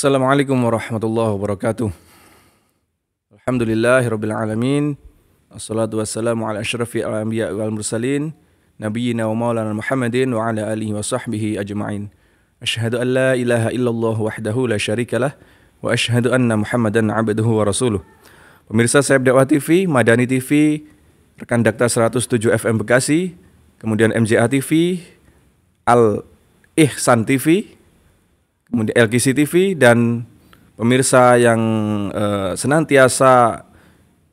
Assalamualaikum warahmatullahi wabarakatuh. Alhamdulillahirabbil alamin. Wassalatu wassalamu ala asyrafil anbiya wal mursalin nabiyyina wa maulana Muhammadin wa ala alihi wa sahbihi ajma'in. Asyhadu an la ilaha illallah wahdahu la syarikalah wa asyhadu anna Muhammadan abduhu wa rasuluh. Pemirsa Sayap Dakwah TV, Madani TV, rekan Dakta 107 FM Bekasi, kemudian MJA TV, Al Ihsan TV, kemudian LKC TV dan pemirsa yang uh, senantiasa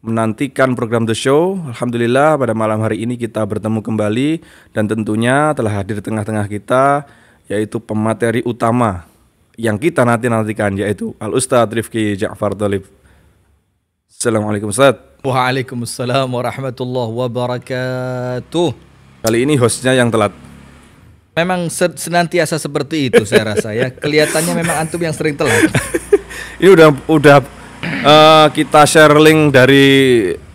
menantikan program The Show. Alhamdulillah pada malam hari ini kita bertemu kembali dan tentunya telah hadir di tengah-tengah kita yaitu pemateri utama yang kita nanti-nantikan yaitu Al Ustadz Rifki Ja'far Talib. Assalamualaikum Ustaz. Waalaikumsalam warahmatullahi wabarakatuh. Kali ini hostnya yang telat. Memang senantiasa seperti itu saya rasa ya. Kelihatannya memang antum yang sering telat. ini udah udah uh, kita share link dari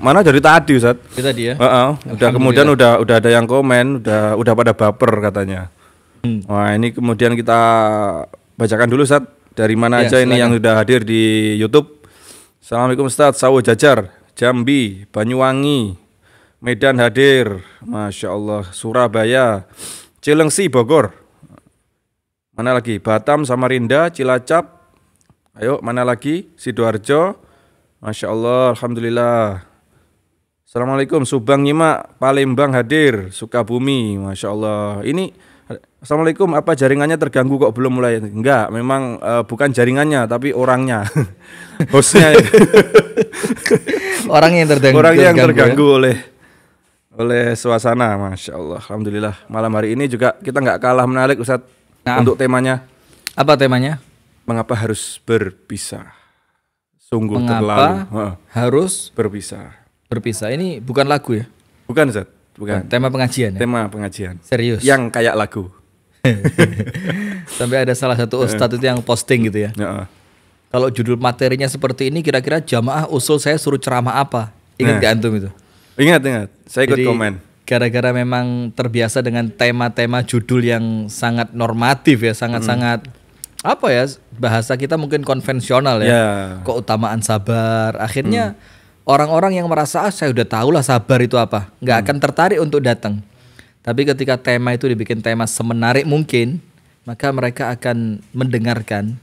mana dari tadi Ustaz. Dari tadi ya. Uh -uh. Udah kemudian udah udah ada yang komen, udah udah pada baper katanya. Hmm. Wah, ini kemudian kita bacakan dulu Ustaz dari mana ya, aja silakan. ini yang sudah hadir di YouTube. Assalamualaikum Ustaz, Sawo Jajar, Jambi, Banyuwangi, Medan hadir, Masya Allah, Surabaya, Cilengsi, Bogor, mana lagi? Batam, Samarinda, Cilacap, ayo mana lagi? Sidoarjo, Masya Allah, Alhamdulillah. Assalamualaikum, Subang Nyimak, Palembang hadir, Sukabumi, Masya Allah. Ini Assalamualaikum, apa jaringannya terganggu kok belum mulai? Enggak, memang uh, bukan jaringannya tapi orangnya. Hostnya. Orang yang terganggu. Orang yang terganggu ya? oleh oleh suasana, masya Allah. Alhamdulillah. Malam hari ini juga kita nggak kalah menarik Ustaz nah, untuk temanya. Apa temanya? Mengapa harus berpisah? Sungguh Mengapa terlalu. harus berpisah? Berpisah. Ini bukan lagu ya? Bukan Ustaz. Bukan. Tema pengajian ya? Tema pengajian. Serius. Yang kayak lagu. Sampai ada salah satu ustadz itu yang posting gitu ya. ya. Kalau judul materinya seperti ini kira-kira jamaah usul saya suruh ceramah apa? Ingat nah. gak antum itu? Ingat, ingat. Saya ikut Jadi, komen. Gara-gara memang terbiasa dengan tema-tema judul yang sangat normatif ya, sangat-sangat hmm. apa ya bahasa kita mungkin konvensional ya. Yeah. Keutamaan sabar. Akhirnya hmm orang-orang yang merasa ah saya udah tahu lah sabar itu apa, nggak hmm. akan tertarik untuk datang. Tapi ketika tema itu dibikin tema semenarik mungkin, maka mereka akan mendengarkan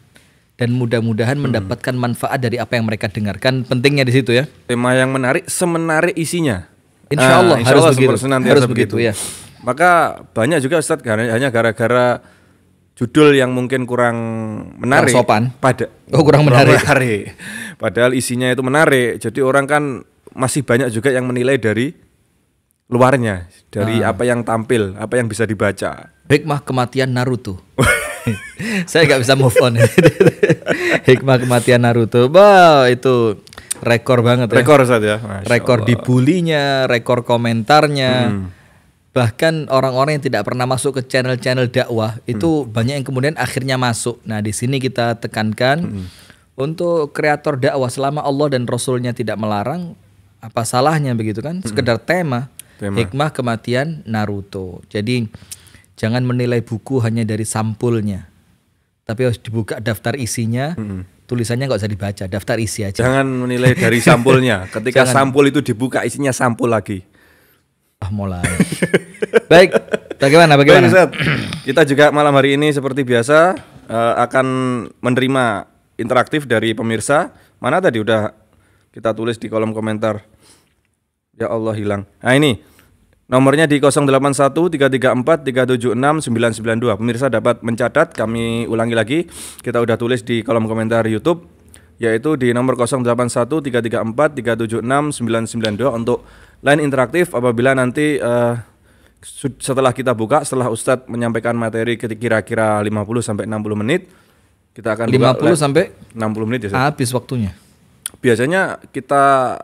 dan mudah-mudahan hmm. mendapatkan manfaat dari apa yang mereka dengarkan. Pentingnya di situ ya. Tema yang menarik, semenarik isinya. Insya Allah, ah, insya harus Allah begitu. Harus begitu. begitu ya. Maka banyak juga Ustadz hanya gara-gara judul yang mungkin kurang menarik. Kurang sopan. Pada oh kurang, kurang menarik. menarik. Padahal isinya itu menarik. Jadi orang kan masih banyak juga yang menilai dari luarnya, dari ah. apa yang tampil, apa yang bisa dibaca. Hikmah kematian Naruto. Saya nggak bisa move on. Hikmah kematian Naruto. Wah, itu rekor banget ya. Rekor saja. rekor dibulinya, rekor komentarnya. Hmm. Bahkan orang-orang yang tidak pernah masuk ke channel-channel dakwah itu hmm. banyak yang kemudian akhirnya masuk. Nah, di sini kita tekankan hmm. untuk kreator dakwah selama Allah dan Rasulnya tidak melarang, apa salahnya begitu kan? Sekedar hmm. tema Tema. Hikmah kematian Naruto. Jadi jangan menilai buku hanya dari sampulnya. Tapi harus dibuka daftar isinya. -hmm. Tulisannya nggak usah dibaca, daftar isi aja. Jangan menilai dari sampulnya. Ketika jangan. sampul itu dibuka isinya sampul lagi. Ah mulai. Baik, bagaimana bagaimana? Baik, Kita juga malam hari ini seperti biasa uh, akan menerima interaktif dari pemirsa. Mana tadi udah kita tulis di kolom komentar. Ya Allah hilang. Nah ini nomornya di 081 334 376 992. Pemirsa dapat mencatat, kami ulangi lagi. Kita udah tulis di kolom komentar YouTube yaitu di nomor 081 334 376 992 untuk line interaktif apabila nanti uh, setelah kita buka setelah Ustadz menyampaikan materi kira-kira 50 sampai 60 menit kita akan 50 buka sampai 60 menit ya. Habis waktunya. Biasanya kita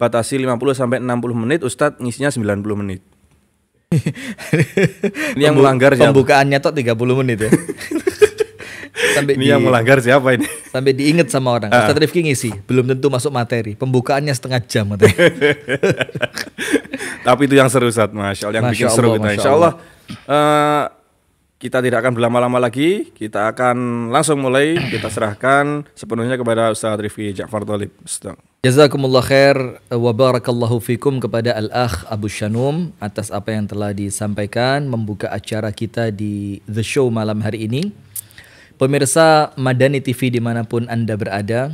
batasi 50 sampai 60 menit, Ustadz ngisinya 90 menit. ini yang melanggar siapa? Pembukaannya tuh 30 menit ya. sampai ini di, yang melanggar siapa ini? Sampai diinget sama orang. Uh. Ustadz Rifki ngisi, belum tentu masuk materi. Pembukaannya setengah jam Tapi itu yang seru Ustadz, Masya Allah. Yang Masya bikin Allah, seru kita. Insya Allah. Uh, kita tidak akan berlama-lama lagi. Kita akan langsung mulai. Kita serahkan sepenuhnya kepada Ustaz Rifki Ja'far Talib. Jazakumullah khair wa barakallahu fikum kepada Al-Akh Abu Shanum atas apa yang telah disampaikan membuka acara kita di The Show malam hari ini. Pemirsa Madani TV di mana pun Anda berada,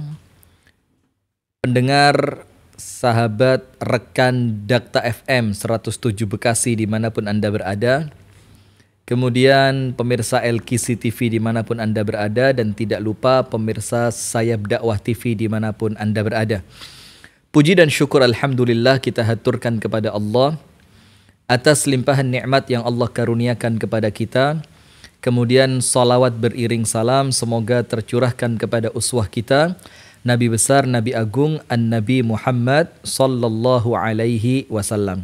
pendengar sahabat rekan Dakta FM 107 Bekasi di mana pun Anda berada, Kemudian pemirsa LKC TV di mana pun Anda berada dan tidak lupa pemirsa Sayap Dakwah TV di mana pun Anda berada. Puji dan syukur Alhamdulillah kita haturkan kepada Allah atas limpahan nikmat yang Allah karuniakan kepada kita. Kemudian salawat beriring salam semoga tercurahkan kepada uswah kita. Nabi besar, Nabi agung, An-Nabi Muhammad sallallahu alaihi wasallam.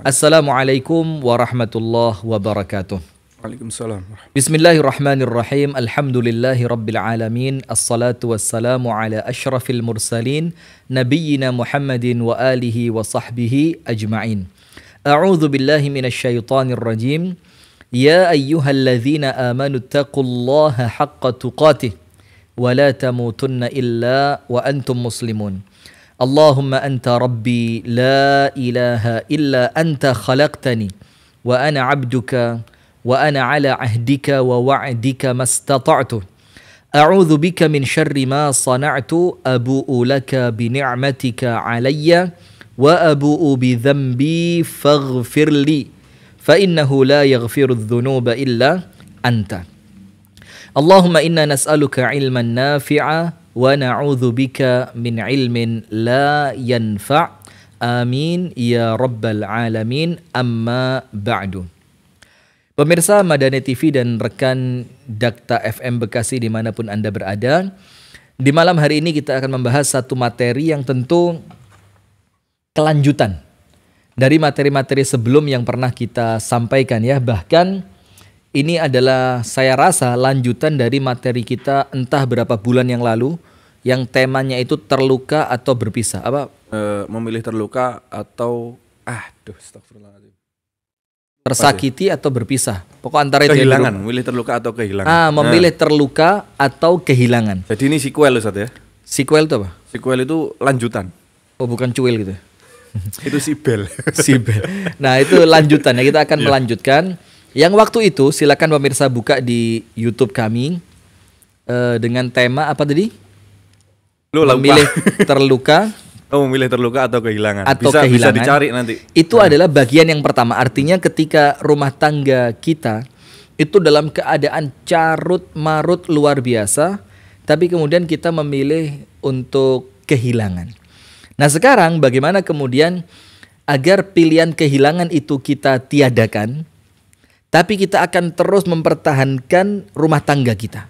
Assalamualaikum warahmatullahi wabarakatuh. Waalaikumsalam. Bismillahirrahmanirrahim. Alhamdulillahi rabbil alamin. Assalatu wassalamu ala asyrafil mursalin nabiyyina Muhammadin wa alihi wa sahbihi ajma'in. A'udzu billahi minasyaitonir rajim. Ya ayyuhalladzina amanu taqullaha haqqa tuqatih wa la ولا تموتن إلا وأنتم مسلمون. اللهم أنت ربي لا إله إلا أنت خلقتني وأنا عبدك وأنا على عهدك ووعدك ما استطعت. أعوذ بك من شر ما صنعت أبوء لك بنعمتك علي وأبوء بذنبي فاغفر لي فإنه لا يغفر الذنوب إلا أنت. Allahumma inna nas'aluka ilman nafi'a wa na'udzubika min ilmin la yanfa' amin ya rabbal alamin. Amma ba'du. Pemirsa Madani TV dan rekan Dakta FM Bekasi di mana pun Anda berada Di malam hari ini kita akan membahas satu materi yang tentu kelanjutan dari materi-materi sebelum yang pernah kita sampaikan ya. Bahkan ini adalah saya rasa lanjutan dari materi kita entah berapa bulan yang lalu yang temanya itu terluka atau berpisah. Apa? E, memilih terluka atau ah, duh, astagfirullahaladzim tersakiti atau berpisah. Pokok antara itu kehilangan, memilih terluka atau kehilangan. Ah, memilih nah. terluka atau kehilangan. Jadi ini sequel Ustaz ya. Sequel itu apa? Sequel itu lanjutan. Oh, bukan cuil gitu. itu sibel. sibel. Nah, itu lanjutan ya. Kita akan yeah. melanjutkan. Yang waktu itu silakan pemirsa buka di YouTube kami uh, dengan tema apa tadi? Lu memilih terluka Oh, memilih terluka atau kehilangan. Atau bisa, kehilangan. Bisa dicari nanti. Itu hmm. adalah bagian yang pertama. Artinya ketika rumah tangga kita itu dalam keadaan carut marut luar biasa, tapi kemudian kita memilih untuk kehilangan. Nah, sekarang bagaimana kemudian agar pilihan kehilangan itu kita tiadakan, tapi kita akan terus mempertahankan rumah tangga kita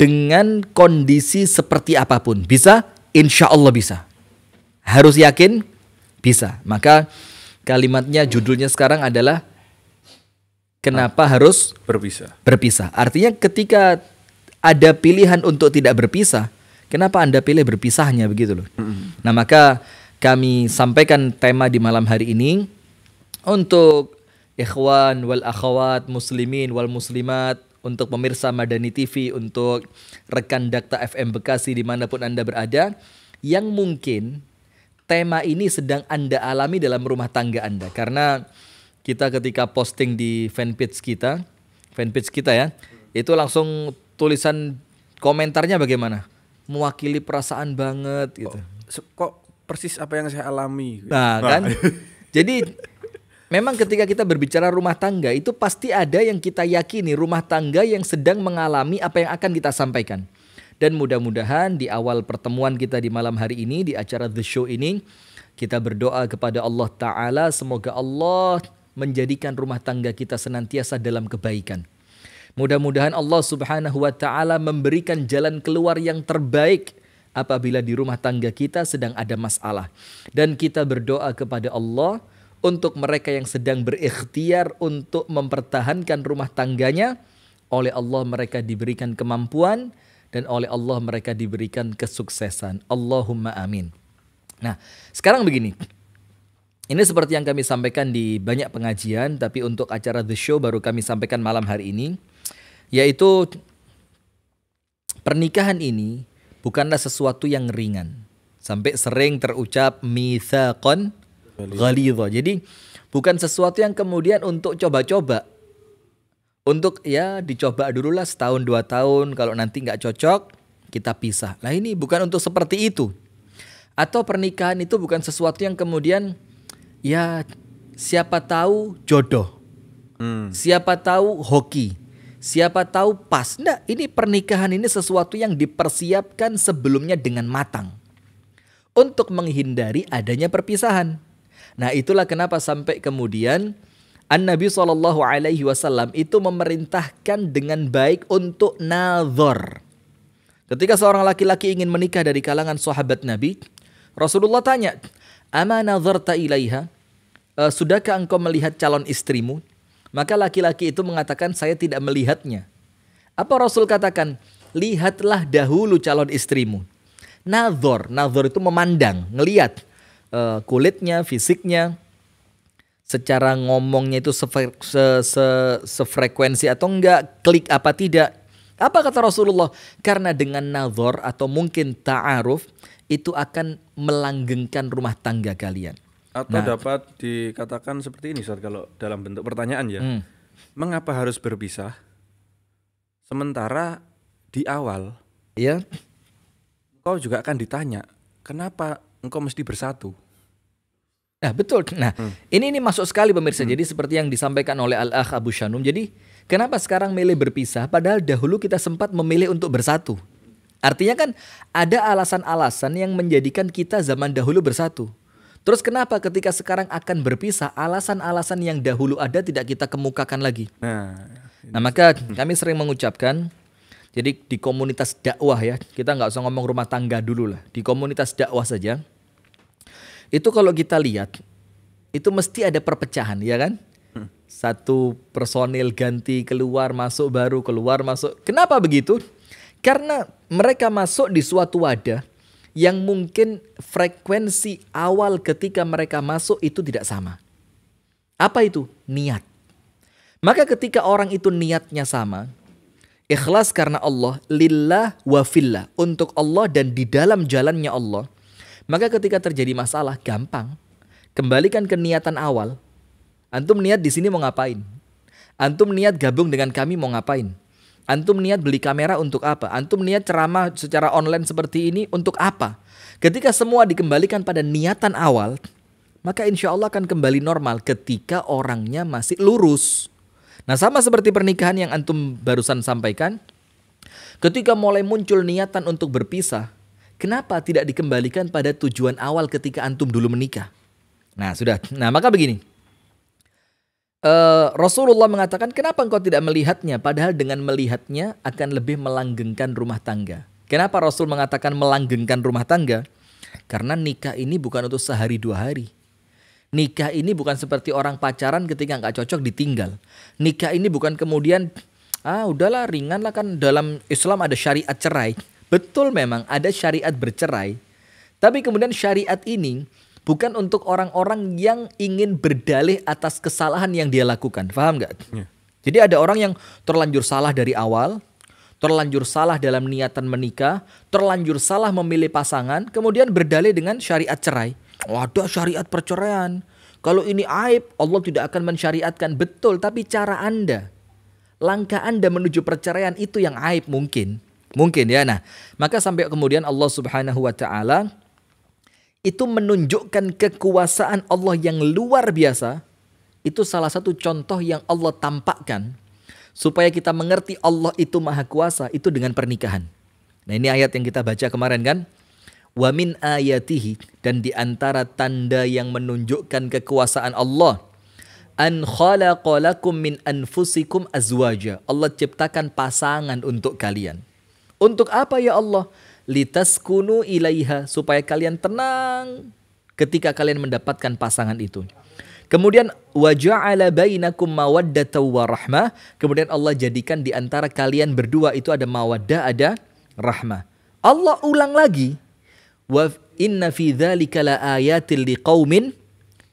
dengan kondisi seperti apa pun. Bisa? Insya Allah bisa. Harus yakin? Bisa. Maka kalimatnya judulnya sekarang adalah Kenapa ah, harus berpisah? Berpisah. Artinya ketika ada pilihan untuk tidak berpisah, kenapa Anda pilih berpisahnya begitu loh. Mm -hmm. Nah, maka kami sampaikan tema di malam hari ini untuk ikhwan wal akhwat muslimin wal muslimat untuk pemirsa Madani TV, untuk rekan Dakta FM Bekasi di mana pun Anda berada, yang mungkin tema ini sedang Anda alami dalam rumah tangga Anda. Karena kita ketika posting di fanpage kita, fanpage kita ya, itu langsung tulisan komentarnya bagaimana? Mewakili perasaan banget gitu. Kok, kok persis apa yang saya alami? Nah, kan? Jadi memang ketika kita berbicara rumah tangga itu pasti ada yang kita yakini rumah tangga yang sedang mengalami apa yang akan kita sampaikan. Dan mudah-mudahan di awal pertemuan kita di malam hari ini di acara The Show ini kita berdoa kepada Allah Ta'ala semoga Allah menjadikan rumah tangga kita senantiasa dalam kebaikan. Mudah-mudahan Allah Subhanahu wa taala memberikan jalan keluar yang terbaik apabila di rumah tangga kita sedang ada masalah dan kita berdoa kepada Allah untuk mereka yang sedang berikhtiar untuk mempertahankan rumah tangganya oleh Allah mereka diberikan kemampuan dan oleh Allah mereka diberikan kesuksesan. Allahumma amin. Nah, sekarang begini. Ini seperti yang kami sampaikan di banyak pengajian, tapi untuk acara The Show baru kami sampaikan malam hari ini, yaitu pernikahan ini bukanlah sesuatu yang ringan. Sampai sering terucap mithaqan ghalidha. Jadi bukan sesuatu yang kemudian untuk coba-coba. Untuk ya dicoba dulu lah setahun dua tahun, kalau nanti nggak cocok kita pisah. Nah ini bukan untuk seperti itu. Atau pernikahan itu bukan sesuatu yang kemudian ya siapa tahu jodoh. Hmm. Siapa tahu hoki. Siapa tahu pas. Enggak, ini pernikahan ini sesuatu yang dipersiapkan sebelumnya dengan matang. Untuk menghindari adanya perpisahan. Nah itulah kenapa sampai kemudian An Nabi Shallallahu Alaihi Wasallam itu memerintahkan dengan baik untuk nazar. Ketika seorang laki-laki ingin menikah dari kalangan sahabat Nabi, Rasulullah tanya, "Ama nazarta ilaiha?" E, sudahkah engkau melihat calon istrimu? Maka laki-laki itu mengatakan, "Saya tidak melihatnya." Apa Rasul katakan? Lihatlah dahulu calon istrimu. Nazar, nazar itu memandang, ngelihat uh, kulitnya, fisiknya, secara ngomongnya itu sefre, se, se, sefrekuensi atau enggak, klik apa tidak. Apa kata Rasulullah? Karena dengan nazar atau mungkin ta'aruf itu akan melanggengkan rumah tangga kalian. Atau nah, dapat dikatakan seperti ini Ustaz kalau dalam bentuk pertanyaan ya. Hmm. Mengapa harus berpisah? Sementara di awal ya kau juga akan ditanya, kenapa engkau mesti bersatu? Nah betul. Nah hmm. ini ini masuk sekali pemirsa. Hmm. Jadi seperti yang disampaikan oleh Al Akh Abu Shanum. Jadi kenapa sekarang milih berpisah? Padahal dahulu kita sempat memilih untuk bersatu. Artinya kan ada alasan-alasan yang menjadikan kita zaman dahulu bersatu. Terus kenapa ketika sekarang akan berpisah, alasan-alasan yang dahulu ada tidak kita kemukakan lagi? Nah, nah maka kami sering mengucapkan, jadi di komunitas dakwah ya, kita nggak usah ngomong rumah tangga dulu lah, di komunitas dakwah saja, itu kalau kita lihat itu mesti ada perpecahan ya kan? Satu personil ganti keluar masuk baru keluar masuk. Kenapa begitu? Karena mereka masuk di suatu wadah yang mungkin frekuensi awal ketika mereka masuk itu tidak sama. Apa itu? Niat. Maka ketika orang itu niatnya sama ikhlas karena Allah lillah wa fillah untuk Allah dan di dalam jalannya Allah maka ketika terjadi masalah gampang. Kembalikan ke niatan awal. Antum niat di sini mau ngapain? Antum niat gabung dengan kami mau ngapain? Antum niat beli kamera untuk apa? Antum niat ceramah secara online seperti ini untuk apa? Ketika semua dikembalikan pada niatan awal, maka insya Allah akan kembali normal ketika orangnya masih lurus. Nah sama seperti pernikahan yang antum barusan sampaikan, ketika mulai muncul niatan untuk berpisah, Kenapa tidak dikembalikan pada tujuan awal ketika antum dulu menikah? Nah, sudah. Nah, maka begini. Uh, Rasulullah mengatakan, kenapa engkau tidak melihatnya? Padahal dengan melihatnya akan lebih melanggengkan rumah tangga. Kenapa Rasul mengatakan melanggengkan rumah tangga? Karena nikah ini bukan untuk sehari dua hari. Nikah ini bukan seperti orang pacaran ketika nggak cocok ditinggal. Nikah ini bukan kemudian, ah udahlah ringan lah kan dalam Islam ada syariat cerai. Betul memang ada syariat bercerai, tapi kemudian syariat ini bukan untuk orang-orang yang ingin berdalih atas kesalahan yang dia lakukan. Paham nggak? Ya. Jadi ada orang yang terlanjur salah dari awal, terlanjur salah dalam niatan menikah, terlanjur salah memilih pasangan, kemudian berdalih dengan syariat cerai. Oh, ada syariat perceraian. Kalau ini aib, Allah tidak akan mensyariatkan. Betul, tapi cara Anda, langkah Anda menuju perceraian itu yang aib mungkin. Mungkin ya. Nah, maka sampai kemudian Allah Subhanahu wa taala itu menunjukkan kekuasaan Allah yang luar biasa. Itu salah satu contoh yang Allah tampakkan supaya kita mengerti Allah itu maha kuasa itu dengan pernikahan. Nah, ini ayat yang kita baca kemarin kan? Wa min ayatihi dan di antara tanda yang menunjukkan kekuasaan Allah an khalaqalakum min anfusikum azwaja. Allah ciptakan pasangan untuk kalian. Untuk apa ya Allah? Litaskunu ilaiha supaya kalian tenang ketika kalian mendapatkan pasangan itu. Kemudian waja'ala bainakum mawaddata wa rahmah. Kemudian Allah jadikan di antara kalian berdua itu ada mawaddah, ada rahmah. Allah ulang lagi. Wa inna fi dzalika la ayatil liqaumin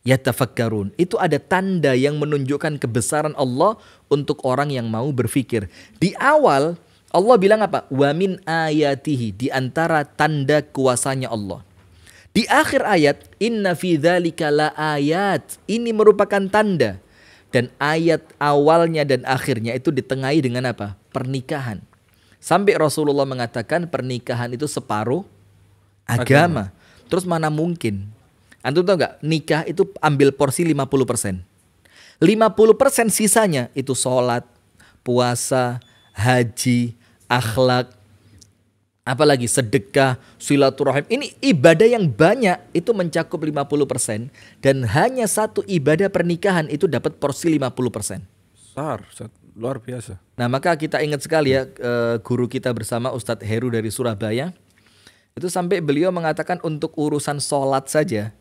yatafakkarun. Itu ada tanda yang menunjukkan kebesaran Allah untuk orang yang mau berfikir. Di awal Allah bilang apa? Wa min ayatihi di antara tanda kuasanya Allah. Di akhir ayat, inna fi dzalika ayat. Ini merupakan tanda. Dan ayat awalnya dan akhirnya itu ditengahi dengan apa? Pernikahan. Sampai Rasulullah mengatakan pernikahan itu separuh agama. agama. Terus mana mungkin? Antum tahu nggak? Nikah itu ambil porsi 50%. 50% sisanya itu sholat, puasa, haji, akhlak, apalagi sedekah, silaturahim. Ini ibadah yang banyak itu mencakup 50% dan hanya satu ibadah pernikahan itu dapat porsi 50%. Besar, luar biasa. Nah, maka kita ingat sekali ya eh, guru kita bersama Ustadz Heru dari Surabaya. Itu sampai beliau mengatakan untuk urusan sholat saja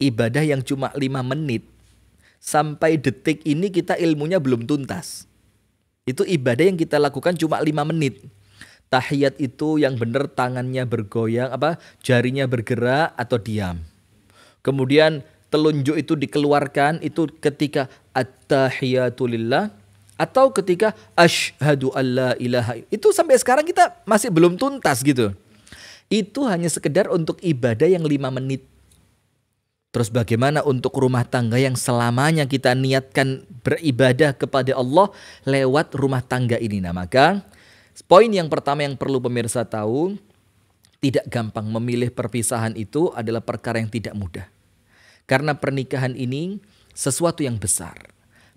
ibadah yang cuma lima menit sampai detik ini kita ilmunya belum tuntas. Itu ibadah yang kita lakukan cuma lima menit. Tahiyat itu yang benar tangannya bergoyang apa jarinya bergerak atau diam. Kemudian telunjuk itu dikeluarkan itu ketika at-tahiyatulillah atau ketika asyhadu alla ilaha itu sampai sekarang kita masih belum tuntas gitu itu hanya sekedar untuk ibadah yang lima menit Terus bagaimana untuk rumah tangga yang selamanya kita niatkan beribadah kepada Allah lewat rumah tangga ini. Nah maka Poin yang pertama yang perlu pemirsa tahu, tidak gampang memilih perpisahan itu adalah perkara yang tidak mudah. Karena pernikahan ini sesuatu yang besar.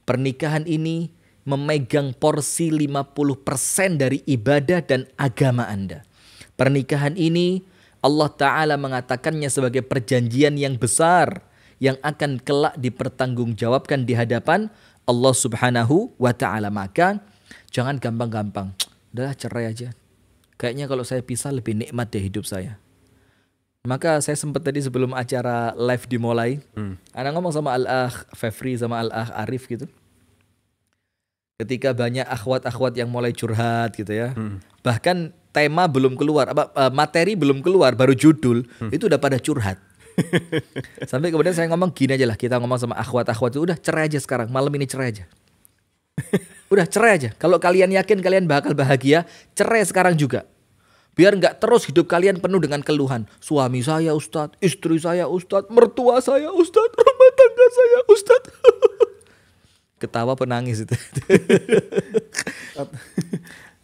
Pernikahan ini memegang porsi 50% dari ibadah dan agama Anda. Pernikahan ini Allah Ta'ala mengatakannya sebagai perjanjian yang besar yang akan kelak dipertanggungjawabkan di hadapan Allah Subhanahu wa Ta'ala. Maka jangan gampang-gampang udahlah cerai aja. Kayaknya kalau saya pisah lebih nikmat deh hidup saya. Maka saya sempat tadi sebelum acara live dimulai, hmm. anak ngomong sama Al-Akh Fevri sama Al-Akh Arif gitu. Ketika banyak akhwat-akhwat yang mulai curhat gitu ya. Hmm. Bahkan tema belum keluar, apa eh, materi belum keluar, baru judul, hmm. itu udah pada curhat. Sampai kemudian saya ngomong gini aja lah, kita ngomong sama akhwat-akhwat itu udah cerai aja sekarang, malam ini cerai aja. Udah cerai aja. Kalau kalian yakin kalian bakal bahagia, cerai sekarang juga. Biar nggak terus hidup kalian penuh dengan keluhan. Suami saya Ustadz, istri saya Ustadz, mertua saya Ustadz, rumah tangga saya Ustadz. Ketawa penangis itu.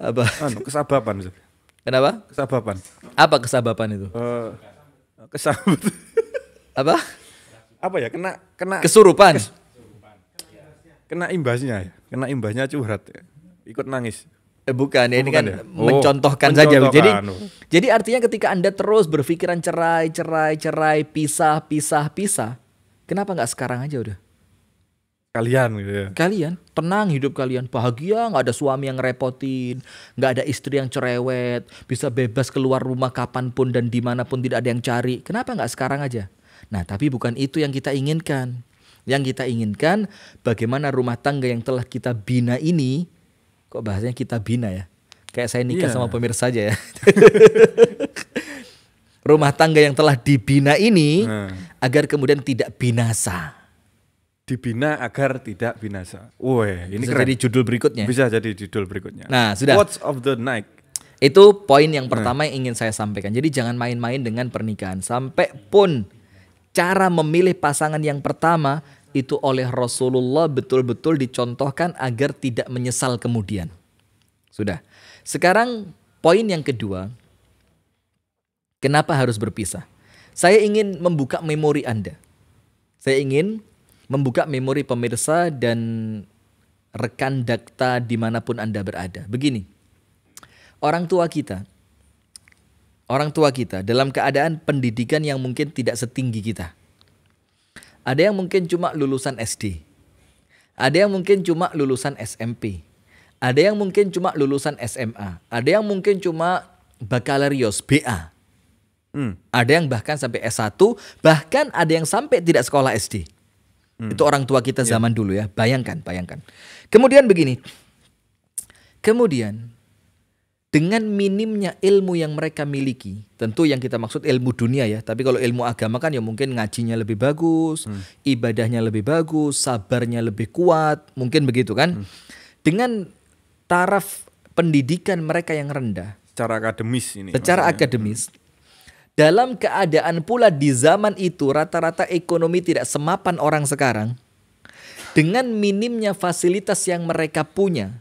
Apa? Anu, kesabapan. Kenapa? Kesabapan. Apa kesabapan itu? Uh, kesabat. Apa? Apa ya? Kena kena kesurupan. Kes, kena imbasnya ya kena imbasnya curhat ya. ikut nangis Eh, bukan, ya, ini kan ya? oh, mencontohkan, saja. Jadi, oh. jadi artinya ketika anda terus berpikiran cerai, cerai, cerai, pisah, pisah, pisah, kenapa nggak sekarang aja udah? Kalian gitu ya. Kalian tenang hidup kalian, bahagia, nggak ada suami yang repotin, nggak ada istri yang cerewet, bisa bebas keluar rumah kapan pun dan di mana pun tidak ada yang cari. Kenapa nggak sekarang aja? Nah, tapi bukan itu yang kita inginkan. Yang kita inginkan bagaimana rumah tangga yang telah kita bina ini, kok bahasanya kita bina ya? Kayak saya nikah yeah. sama pemirsa aja ya. rumah tangga yang telah dibina ini hmm. agar kemudian tidak binasa. Dibina agar tidak binasa. Wah, ini Bisa keren. jadi judul berikutnya. Bisa jadi judul berikutnya. Nah, sudah. Words of the night. Itu poin yang nah. pertama yang ingin saya sampaikan. Jadi jangan main-main dengan pernikahan. Sampai pun cara memilih pasangan yang pertama itu oleh Rasulullah betul-betul dicontohkan agar tidak menyesal kemudian. Sudah. Sekarang poin yang kedua, kenapa harus berpisah? Saya ingin membuka memori Anda. Saya ingin membuka memori pemirsa dan rekan dakta di mana pun Anda berada. Begini, orang tua kita, orang tua kita dalam keadaan pendidikan yang mungkin tidak setinggi kita ada yang mungkin cuma lulusan SD. Ada yang mungkin cuma lulusan SMP. Ada yang mungkin cuma lulusan SMA. Ada yang mungkin cuma bakalarios BA. Hmm. Ada yang bahkan sampai S1, bahkan ada yang sampai tidak sekolah SD. Hmm. Itu orang tua kita ya. zaman yeah. dulu ya. Bayangkan, bayangkan. Kemudian begini. Kemudian dengan minimnya ilmu yang mereka miliki, tentu yang kita maksud ilmu dunia ya, tapi kalau ilmu agama kan ya mungkin ngajinya lebih bagus, ibadahnya lebih bagus, sabarnya lebih kuat, mungkin begitu kan. Dengan taraf pendidikan mereka yang rendah, Secara akademis ini. secara maksudnya. akademis, dalam keadaan pula di zaman itu rata-rata ekonomi tidak semapan orang sekarang, dengan minimnya fasilitas yang mereka punya,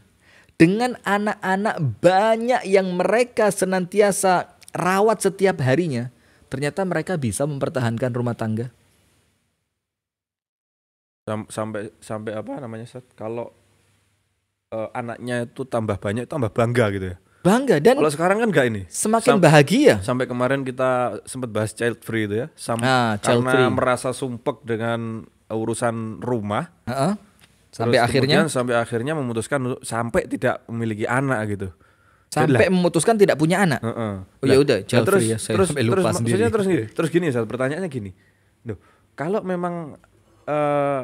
dengan anak-anak banyak yang mereka senantiasa rawat setiap harinya, ternyata mereka bisa mempertahankan rumah tangga. Sam- sampai sampai apa namanya? Kalau eh, anaknya itu tambah banyak tambah bangga gitu ya. Bangga dan Kalau sekarang kan enggak ini. semakin sam- bahagia. Sampai kemarin kita sempat bahas child free itu ya. Sam- Ah, child karena free. merasa sumpek dengan urusan rumah. Heeh. Sampai terus akhirnya sampai akhirnya memutuskan sampai tidak memiliki anak gitu. sampai memutuskan tidak punya anak. Heeh. Oh, ya udah, lah child terus, free ya, saya terus, sampai terus, lupa maksudnya sendiri. terus gini, terus gini Sat, pertanyaannya gini. Duh, kalau memang eh,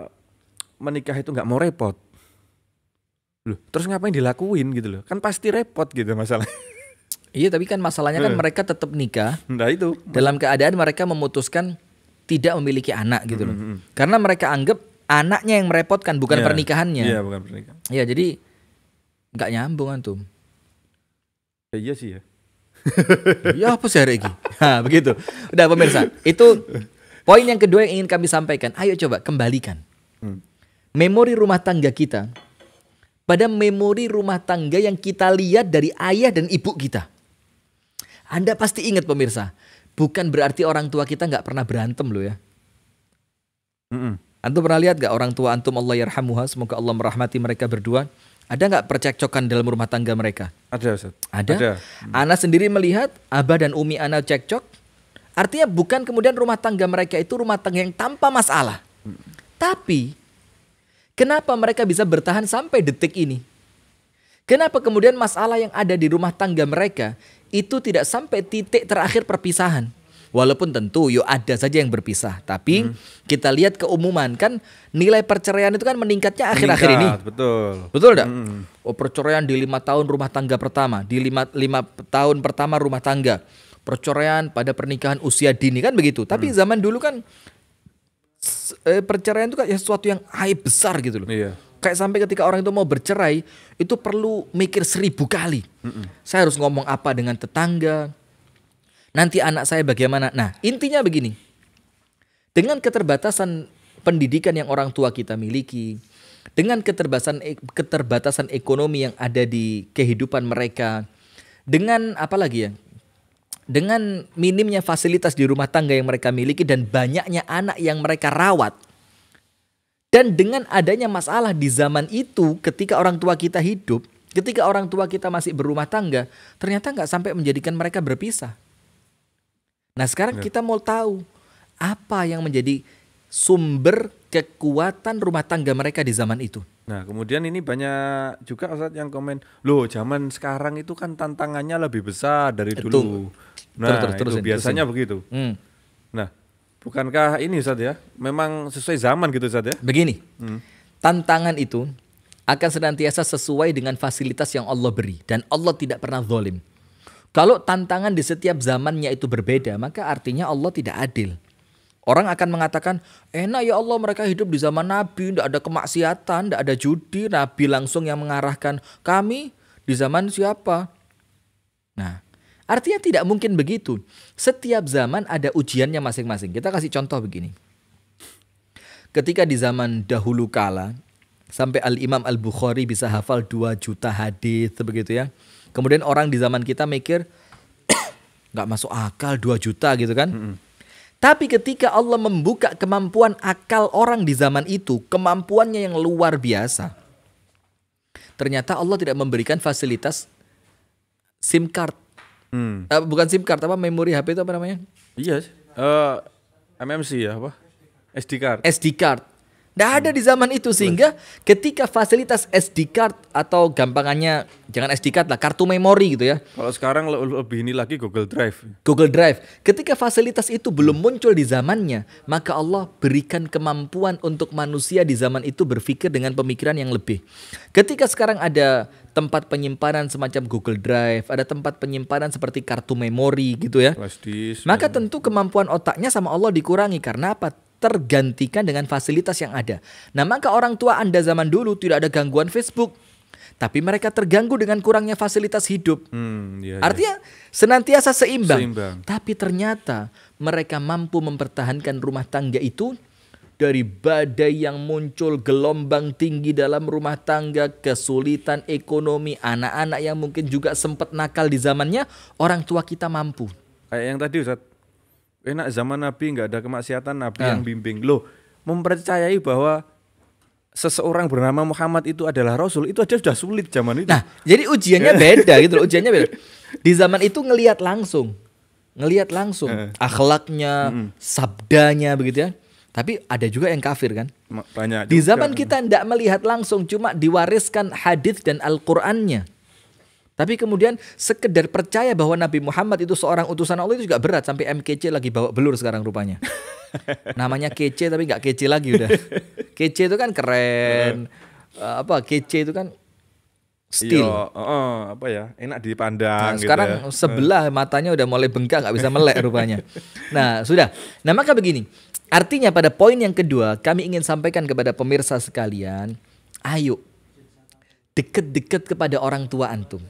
menikah itu nggak mau repot, loh, terus ngapain dilakuin gitu loh? Kan pasti repot gitu masalah. Iya, tapi kan masalahnya kan Eh. mereka tetap nikah nah itu. dalam keadaan mereka memutuskan tidak memiliki anak gitu loh. Karena mereka anggap anaknya yang merepotkan bukan Iya, pernikahannya. Iya, bukan pernikahan. Ya jadi nggak nyambung antum. Ya, iya sih ya. ya apa sih hari ini? Nah, begitu. Udah pemirsa, itu poin yang kedua yang ingin kami sampaikan. Ayo coba kembalikan Hmm. memori rumah tangga kita pada memori rumah tangga yang kita lihat dari ayah dan ibu kita. Anda pasti ingat pemirsa, bukan berarti orang tua kita nggak pernah berantem loh ya. Mm-mm. Antum pernah lihat gak orang tua antum Allah yarhamuha, semoga Allah merahmati mereka berdua. Ada nggak percekcokan dalam rumah tangga mereka? Ada, Ustaz. Ada. Ada. Ana sendiri melihat Abah dan Umi Ana cekcok. Artinya bukan kemudian rumah tangga mereka itu rumah tangga yang tanpa masalah. Tapi kenapa mereka bisa bertahan sampai detik ini? Kenapa kemudian masalah yang ada di rumah tangga mereka itu tidak sampai titik terakhir perpisahan? Walaupun tentu yo ada saja yang berpisah, tapi kita lihat keumuman kan nilai perceraian itu kan meningkatnya akhir-akhir ini. Meningkat, Betul. Betul enggak? Mm. Oh perceraian di lima tahun rumah tangga pertama, di lima, lima tahun pertama rumah tangga. Perceraian pada pernikahan usia dini kan begitu. Tapi zaman dulu kan eh, perceraian itu kan ya sesuatu yang aib besar gitu loh. Iya. Kayak sampai ketika orang itu mau bercerai itu perlu mikir seribu kali. Saya harus ngomong apa dengan tetangga. Nanti anak saya bagaimana? Nah intinya begini. Dengan keterbatasan pendidikan yang orang tua kita miliki, dengan keterbatasan keterbatasan ekonomi yang ada di kehidupan mereka, dengan apa lagi ya? Dengan minimnya fasilitas di rumah tangga yang mereka miliki dan banyaknya anak yang mereka rawat. Dan dengan adanya masalah di zaman itu ketika orang tua kita hidup, ketika orang tua kita masih berumah tangga, ternyata nggak sampai menjadikan mereka berpisah. Nah sekarang kita mau tahu apa yang menjadi sumber kekuatan rumah tangga mereka di zaman itu. Nah, kemudian ini banyak juga Ustaz yang komen, "Loh, zaman sekarang itu kan tantangannya lebih besar dari Itu. Dulu." Nah, Terus, terus, itu terusin, biasanya begitu. Hmm. Nah, bukankah ini Ustaz ya? Memang sesuai zaman gitu Ustaz ya? Begini, Hmm. tantangan itu akan senantiasa sesuai dengan fasilitas yang Allah beri dan Allah tidak pernah zalim. Kalau tantangan di setiap zamannya itu berbeda, maka artinya Allah tidak adil. Orang akan mengatakan, enak ya Allah mereka hidup di zaman Nabi, tidak ada kemaksiatan, tidak ada judi, Nabi langsung yang mengarahkan kami di zaman siapa? Nah, artinya tidak mungkin begitu. Setiap zaman ada ujiannya masing-masing. Kita kasih contoh begini. Ketika di zaman dahulu kala, sampai Al-Imam Al-Bukhari bisa hafal 2 juta hadis begitu ya. Kemudian orang di zaman kita mikir, nggak masuk akal 2 juta gitu kan. Tapi ketika Allah membuka kemampuan akal orang di zaman itu, kemampuannya yang luar biasa. Ternyata Allah tidak memberikan fasilitas SIM card. Hmm. Eh, bukan SIM card, apa memori HP itu apa namanya? Iya. sih. Eh, MMC ya apa? SD card. SD card. Tidak ada di zaman itu sehingga ketika fasilitas SD card atau gampangannya jangan SD card lah kartu memori gitu ya Kalau sekarang le- lebih ini lagi Google Drive. Google Drive ketika fasilitas itu belum muncul di zamannya maka Allah berikan kemampuan untuk manusia di zaman itu berpikir dengan pemikiran yang lebih ketika sekarang ada tempat penyimpanan semacam Google Drive ada tempat penyimpanan seperti kartu memori gitu ya Flash disk. maka tentu kemampuan otaknya sama Allah dikurangi karena apa? Tergantikan dengan fasilitas yang ada. Nah, maka orang tua Anda zaman dulu tidak ada gangguan Facebook. Tapi mereka terganggu dengan kurangnya fasilitas hidup. Hmm, iya, iya. Artinya senantiasa seimbang. Seimbang. Tapi ternyata mereka mampu mempertahankan rumah tangga itu dari badai yang muncul, gelombang tinggi dalam rumah tangga, kesulitan ekonomi, anak-anak yang mungkin juga sempat nakal di zamannya, orang tua kita mampu. Kayak yang tadi Ustaz. Enak zaman Nabi nggak ada kemaksiatan, Nabi Ah. yang bimbing. Loh, mempercayai bahwa seseorang bernama Muhammad itu adalah Rasul, itu aja sudah sulit zaman itu. Nah, jadi ujiannya beda gitu loh, ujiannya beda. Di zaman itu ngelihat langsung. Ngelihat langsung Eh. akhlaknya, sabdanya begitu ya. Tapi ada juga yang kafir kan. Banyak Di juga. zaman kita tidak melihat langsung, cuma diwariskan hadis dan Al-Qur'annya. Tapi kemudian sekedar percaya bahwa Nabi Muhammad itu seorang utusan Allah itu juga berat sampai MKC lagi bawa belur sekarang rupanya. Namanya kece tapi nggak kece lagi udah. Kece itu kan keren. Eh, apa kece itu kan steel. Iya, heeh, apa ya? Enak dipandang Nah, gitu sekarang ya. sebelah matanya udah mulai bengkak nggak bisa melek rupanya. Nah sudah. Nah maka begini. Artinya pada poin yang kedua kami ingin sampaikan kepada pemirsa sekalian, ayo deket-deket kepada orang tua antum.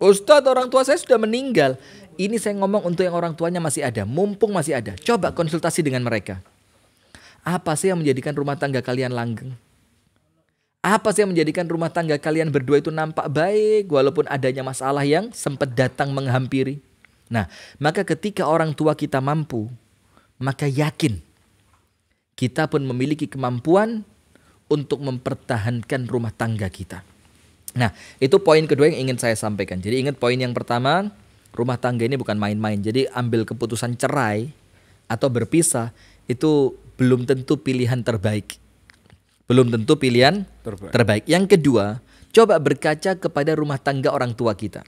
Ustadz orang tua saya sudah meninggal. Ini saya ngomong untuk yang orang tuanya masih ada. Mumpung masih ada. Coba konsultasi dengan mereka. Apa sih yang menjadikan rumah tangga kalian langgeng? Apa sih yang menjadikan rumah tangga kalian berdua itu nampak baik walaupun adanya masalah yang sempat datang menghampiri? Nah, maka ketika orang tua kita mampu, maka yakin kita pun memiliki kemampuan untuk mempertahankan rumah tangga kita. Nah, itu poin kedua yang ingin saya sampaikan. Jadi ingat poin yang pertama, rumah tangga ini bukan main-main. Jadi ambil keputusan cerai atau berpisah itu belum tentu pilihan terbaik. Belum tentu pilihan Terbaik. terbaik. Yang kedua, coba berkaca kepada rumah tangga orang tua kita.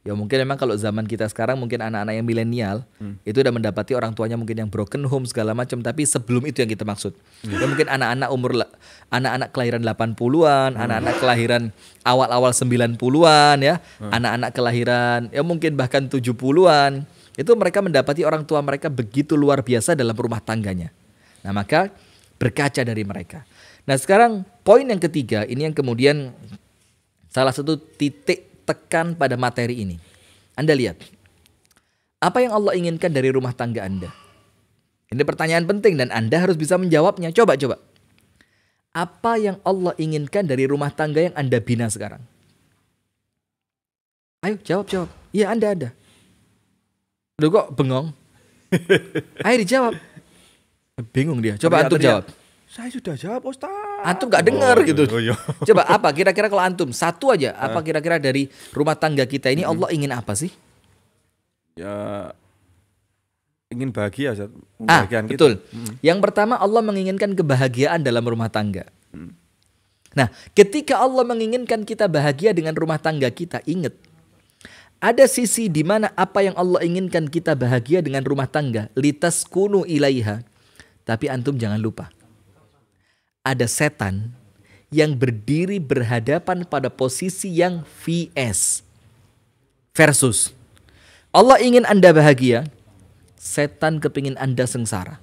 Ya mungkin memang kalau zaman kita sekarang mungkin anak-anak yang milenial itu udah mendapati orang tuanya mungkin yang broken home segala macam tapi sebelum itu yang kita maksud. Ya mungkin anak-anak umur anak-anak kelahiran 80-an, anak-anak kelahiran awal-awal 90-an ya, anak-anak kelahiran ya mungkin bahkan 70-an. Itu mereka mendapati orang tua mereka begitu luar biasa dalam rumah tangganya. Nah, maka berkaca dari mereka. Nah, sekarang poin yang ketiga ini yang kemudian salah satu titik tekan pada materi ini. Anda lihat. Apa yang Allah inginkan dari rumah tangga Anda? Ini pertanyaan penting dan Anda harus bisa menjawabnya. Coba coba. Apa yang Allah inginkan dari rumah tangga yang Anda bina sekarang? Ayo jawab jawab. Iya Anda ada. Udah kok bengong? Ayo dijawab. Bingung dia. Coba antum jawab. Saya sudah jawab, Ustaz. Antum nggak dengar Oh, gitu. oh, iya. Coba apa kira-kira kalau antum satu aja apa kira-kira dari rumah tangga kita ini Allah ingin apa sih? Ya ingin bahagia, Ustaz. Ah, kita. betul. Yang pertama Allah menginginkan kebahagiaan dalam rumah tangga. Nah, ketika Allah menginginkan kita bahagia dengan rumah tangga kita, ingat ada sisi di mana apa yang Allah inginkan kita bahagia dengan rumah tangga, litas kunu ilaiha. Tapi antum jangan lupa. Ada setan yang berdiri berhadapan pada posisi yang VS. Versus. Allah ingin Anda bahagia, setan kepingin Anda sengsara.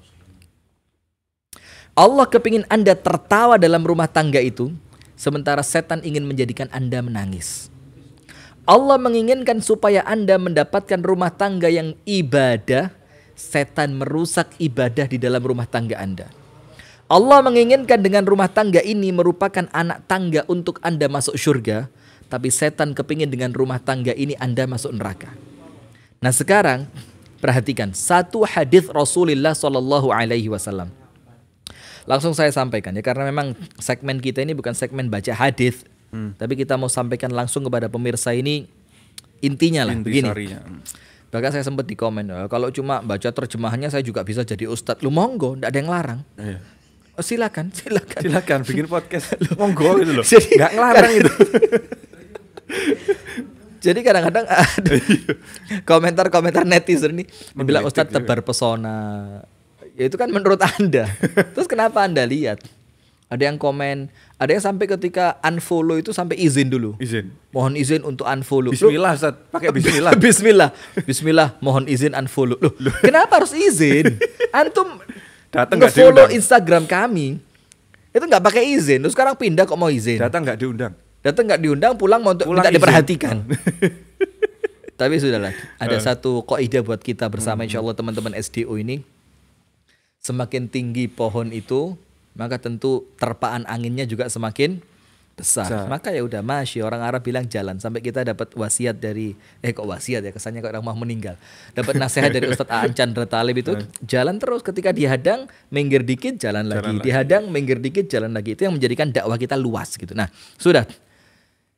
Allah kepingin Anda tertawa dalam rumah tangga itu, sementara setan ingin menjadikan Anda menangis. Allah menginginkan supaya Anda mendapatkan rumah tangga yang ibadah, setan merusak ibadah di dalam rumah tangga Anda. Allah menginginkan dengan rumah tangga ini merupakan anak tangga untuk Anda masuk surga, tapi setan kepingin dengan rumah tangga ini Anda masuk neraka. Nah sekarang perhatikan satu hadis Rasulullah Shallallahu Alaihi Wasallam. Langsung saya sampaikan ya karena memang segmen kita ini bukan segmen baca hadis, tapi kita mau sampaikan langsung kepada pemirsa ini intinya lah Inti begini. sarinya. Bahkan saya sempat di komen "Eh, kalau cuma baca terjemahannya saya juga bisa jadi ustadz. Lu monggo, ndak ada yang larang. Iya. Oh, silakan, silakan. Silakan bikin podcast. Monggo gitu loh. Jadi- Nggak ngelarang itu. Jadi kadang-kadang ada komentar-komentar netizen nih bilang Ustadz tebar pesona. Ya itu kan menurut Anda. Terus kenapa Anda lihat? Ada yang komen, ada yang sampai ketika unfollow itu sampai izin dulu. Izin. Mohon izin untuk unfollow. Loh, Bismillah, Ustaz. Pakai bismillah. bismillah. Bismillah, mohon izin unfollow. Loh, kenapa harus izin? Antum Datang nggak diundang. Instagram kami. Itu nggak pakai izin. Terus sekarang pindah kok mau izin. Datang nggak diundang. Datang nggak diundang, pulang mau minta izin. diperhatikan. Tapi sudahlah, ada satu kaidah buat kita bersama insya Allah teman-teman SDO ini. Semakin tinggi pohon itu, maka tentu terpaan anginnya juga semakin besar. Besar. Maka ya udah masya orang Arab bilang jalan sampai kita dapat wasiat dari eh kok wasiat ya kesannya kok orang mau meninggal. Dapat nasihat dari Ustadz Aan Chandra Talib itu jalan terus ketika dihadang minggir dikit jalan lagi, Jalan lagi. dihadang minggir dikit jalan lagi. Itu yang menjadikan dakwah kita luas gitu. Nah, sudah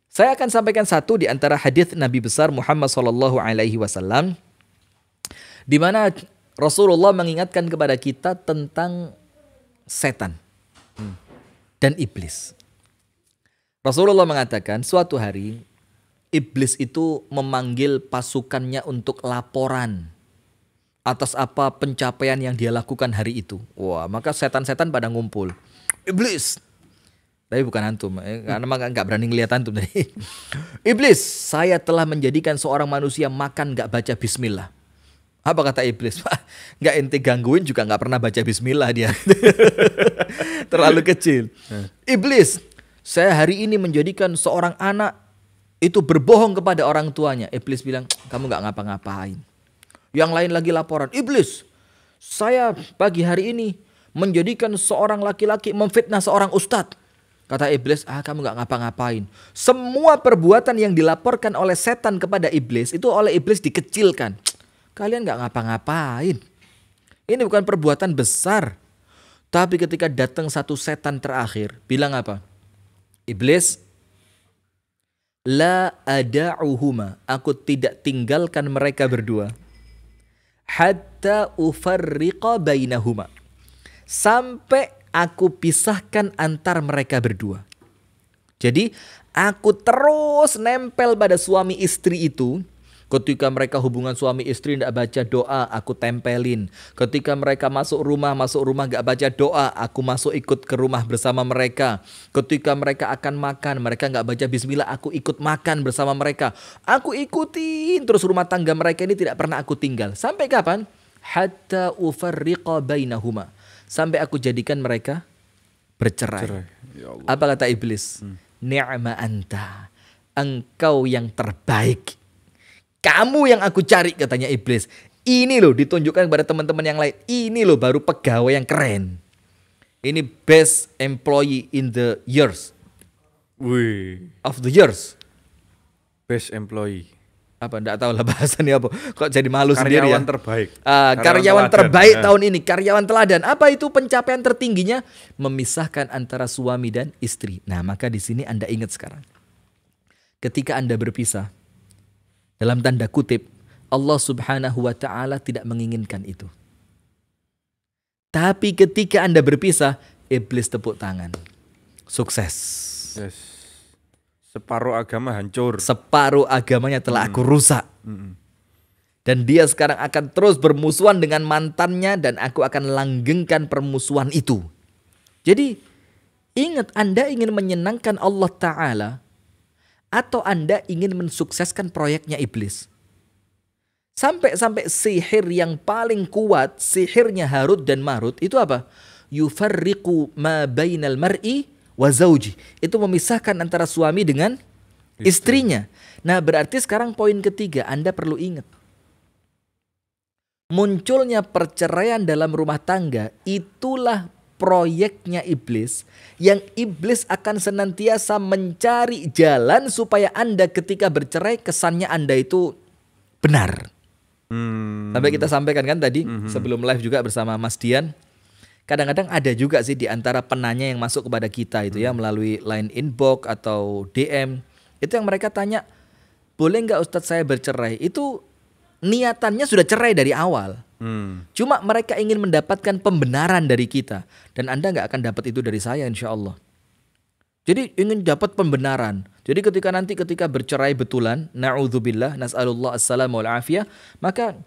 saya akan sampaikan satu di antara hadis Nabi besar Muhammad Shallallahu Alaihi Wasallam, di mana Rasulullah mengingatkan kepada kita tentang setan dan iblis. Rasulullah mengatakan suatu hari iblis itu memanggil pasukannya untuk laporan atas apa pencapaian yang dia lakukan hari itu. Wah, maka setan-setan pada ngumpul. Iblis, tapi bukan antum, eh, karena maka nggak berani ngeliat antum tadi. iblis, saya telah menjadikan seorang manusia makan nggak baca Bismillah. Apa kata iblis? Nggak ente gangguin juga nggak pernah baca Bismillah dia. Terlalu kecil. Iblis, saya hari ini menjadikan seorang anak itu berbohong kepada orang tuanya. Iblis bilang, kamu nggak ngapa-ngapain. Yang lain lagi laporan, iblis, saya pagi hari ini menjadikan seorang laki-laki memfitnah seorang ustadz. Kata iblis, ah kamu nggak ngapa-ngapain. Semua perbuatan yang dilaporkan oleh setan kepada iblis itu oleh iblis dikecilkan. Kalian nggak ngapa-ngapain. Ini bukan perbuatan besar. Tapi ketika datang satu setan terakhir, bilang apa? Iblis, La ada'uhuma. Aku tidak tinggalkan mereka berdua. Hatta ufarriqa bainahuma. Sampai aku pisahkan antar mereka berdua. Jadi aku terus nempel pada suami istri itu. Ketika mereka hubungan suami istri tidak baca doa, aku tempelin. Ketika mereka masuk rumah, masuk rumah gak baca doa, aku masuk ikut ke rumah bersama mereka. Ketika mereka akan makan, mereka gak baca bismillah, aku ikut makan bersama mereka. Aku ikutin terus rumah tangga mereka ini tidak pernah aku tinggal. Sampai kapan? Hatta ufarriqa bainahuma. Sampai aku jadikan mereka bercerai. Cerai. Ya Allah. Apa kata iblis? Ni'ma anta. Engkau yang terbaik. Kamu yang aku cari katanya iblis. Ini loh ditunjukkan kepada teman-teman yang lain. Ini loh baru pegawai yang keren. Ini best employee in the years Wih, of the years. best employee. Apa enggak tahu lah bahasannya apa. Kok jadi malu sendiri ya. Karyawan terbaik. Ah, Karyawan karyawan teladan. terbaik Ya. tahun ini, karyawan teladan. Apa itu pencapaian tertingginya? Memisahkan antara suami dan istri. Nah, maka di sini Anda ingat sekarang. Ketika Anda berpisah, dalam tanda kutip, Allah Subhanahu wa taala tidak menginginkan itu. Tapi ketika Anda berpisah, iblis tepuk tangan. Sukses. Yes. Separuh agama hancur. Separuh agamanya telah aku rusak. Mm-mm. Dan dia sekarang akan terus bermusuhan dengan mantannya dan aku akan langgengkan permusuhan itu. Jadi ingat Anda ingin menyenangkan Allah Ta'ala atau Anda ingin mensukseskan proyeknya iblis. Sampai-sampai sihir yang paling kuat, sihirnya Harut dan Marut itu apa? Yufarriqu ma bainal mar'i wa zauji. Itu memisahkan antara suami dengan istrinya. Nah berarti sekarang poin ketiga Anda perlu ingat. Munculnya perceraian dalam rumah tangga itulah proyeknya iblis yang iblis akan senantiasa mencari jalan supaya Anda ketika bercerai kesannya Anda itu benar. Hmm. Sampai kita sampaikan kan tadi sebelum live juga bersama Mas Dian. Kadang-kadang ada juga sih di antara penanya yang masuk kepada kita itu ya melalui line inbox atau DM. Itu yang mereka tanya, boleh nggak Ustadz saya bercerai? Itu niatannya sudah cerai dari awal. Hmm. Cuma mereka ingin mendapatkan pembenaran dari kita. Dan Anda nggak akan dapat itu dari saya insya Allah. Jadi ingin dapat pembenaran. Jadi ketika nanti ketika bercerai betulan, na'udzubillah, nas'alullah assalamu afiyah, maka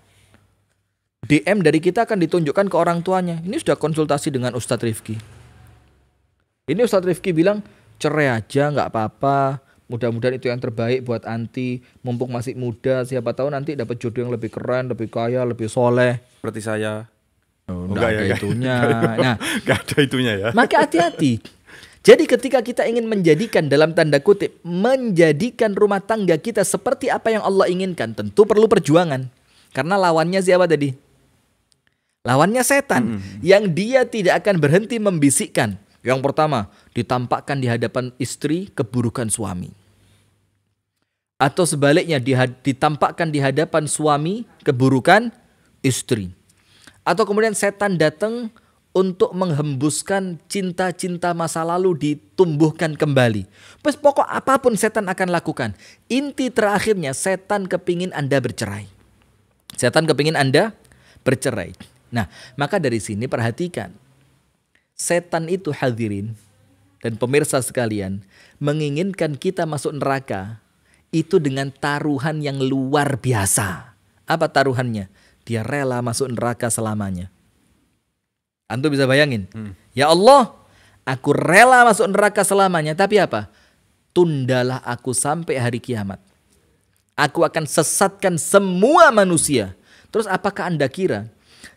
DM dari kita akan ditunjukkan ke orang tuanya. Ini sudah konsultasi dengan Ustadz Rifki. Ini Ustadz Rifki bilang, cerai aja nggak apa-apa. Mudah-mudahan itu yang terbaik buat anti. Mumpung masih muda, siapa tahu nanti dapat jodoh yang lebih keren, lebih kaya, lebih soleh. Seperti saya. Oh, enggak nggak ada ya, itunya. Enggak, Nah, enggak ada itunya ya. maka hati-hati. Jadi ketika kita ingin menjadikan dalam tanda kutip menjadikan rumah tangga kita seperti apa yang Allah inginkan, tentu perlu perjuangan. Karena lawannya siapa tadi? Lawannya setan yang dia tidak akan berhenti membisikkan. Yang pertama, ditampakkan di hadapan istri keburukan suami. Atau sebaliknya ditampakkan di hadapan suami keburukan istri. Atau kemudian setan datang untuk menghembuskan cinta-cinta masa lalu ditumbuhkan kembali. Terus pokok apa pun setan akan lakukan. Inti terakhirnya setan kepingin Anda bercerai. Setan kepingin Anda bercerai. Nah, maka dari sini perhatikan. Setan itu hadirin dan pemirsa sekalian menginginkan kita masuk neraka itu dengan taruhan yang luar biasa. Apa taruhannya? Dia rela masuk neraka selamanya. Antum bisa bayangin. Ya Allah, aku rela masuk neraka selamanya. Tapi apa? Tundalah aku sampai hari kiamat. Aku akan sesatkan semua manusia. Terus apakah anda kira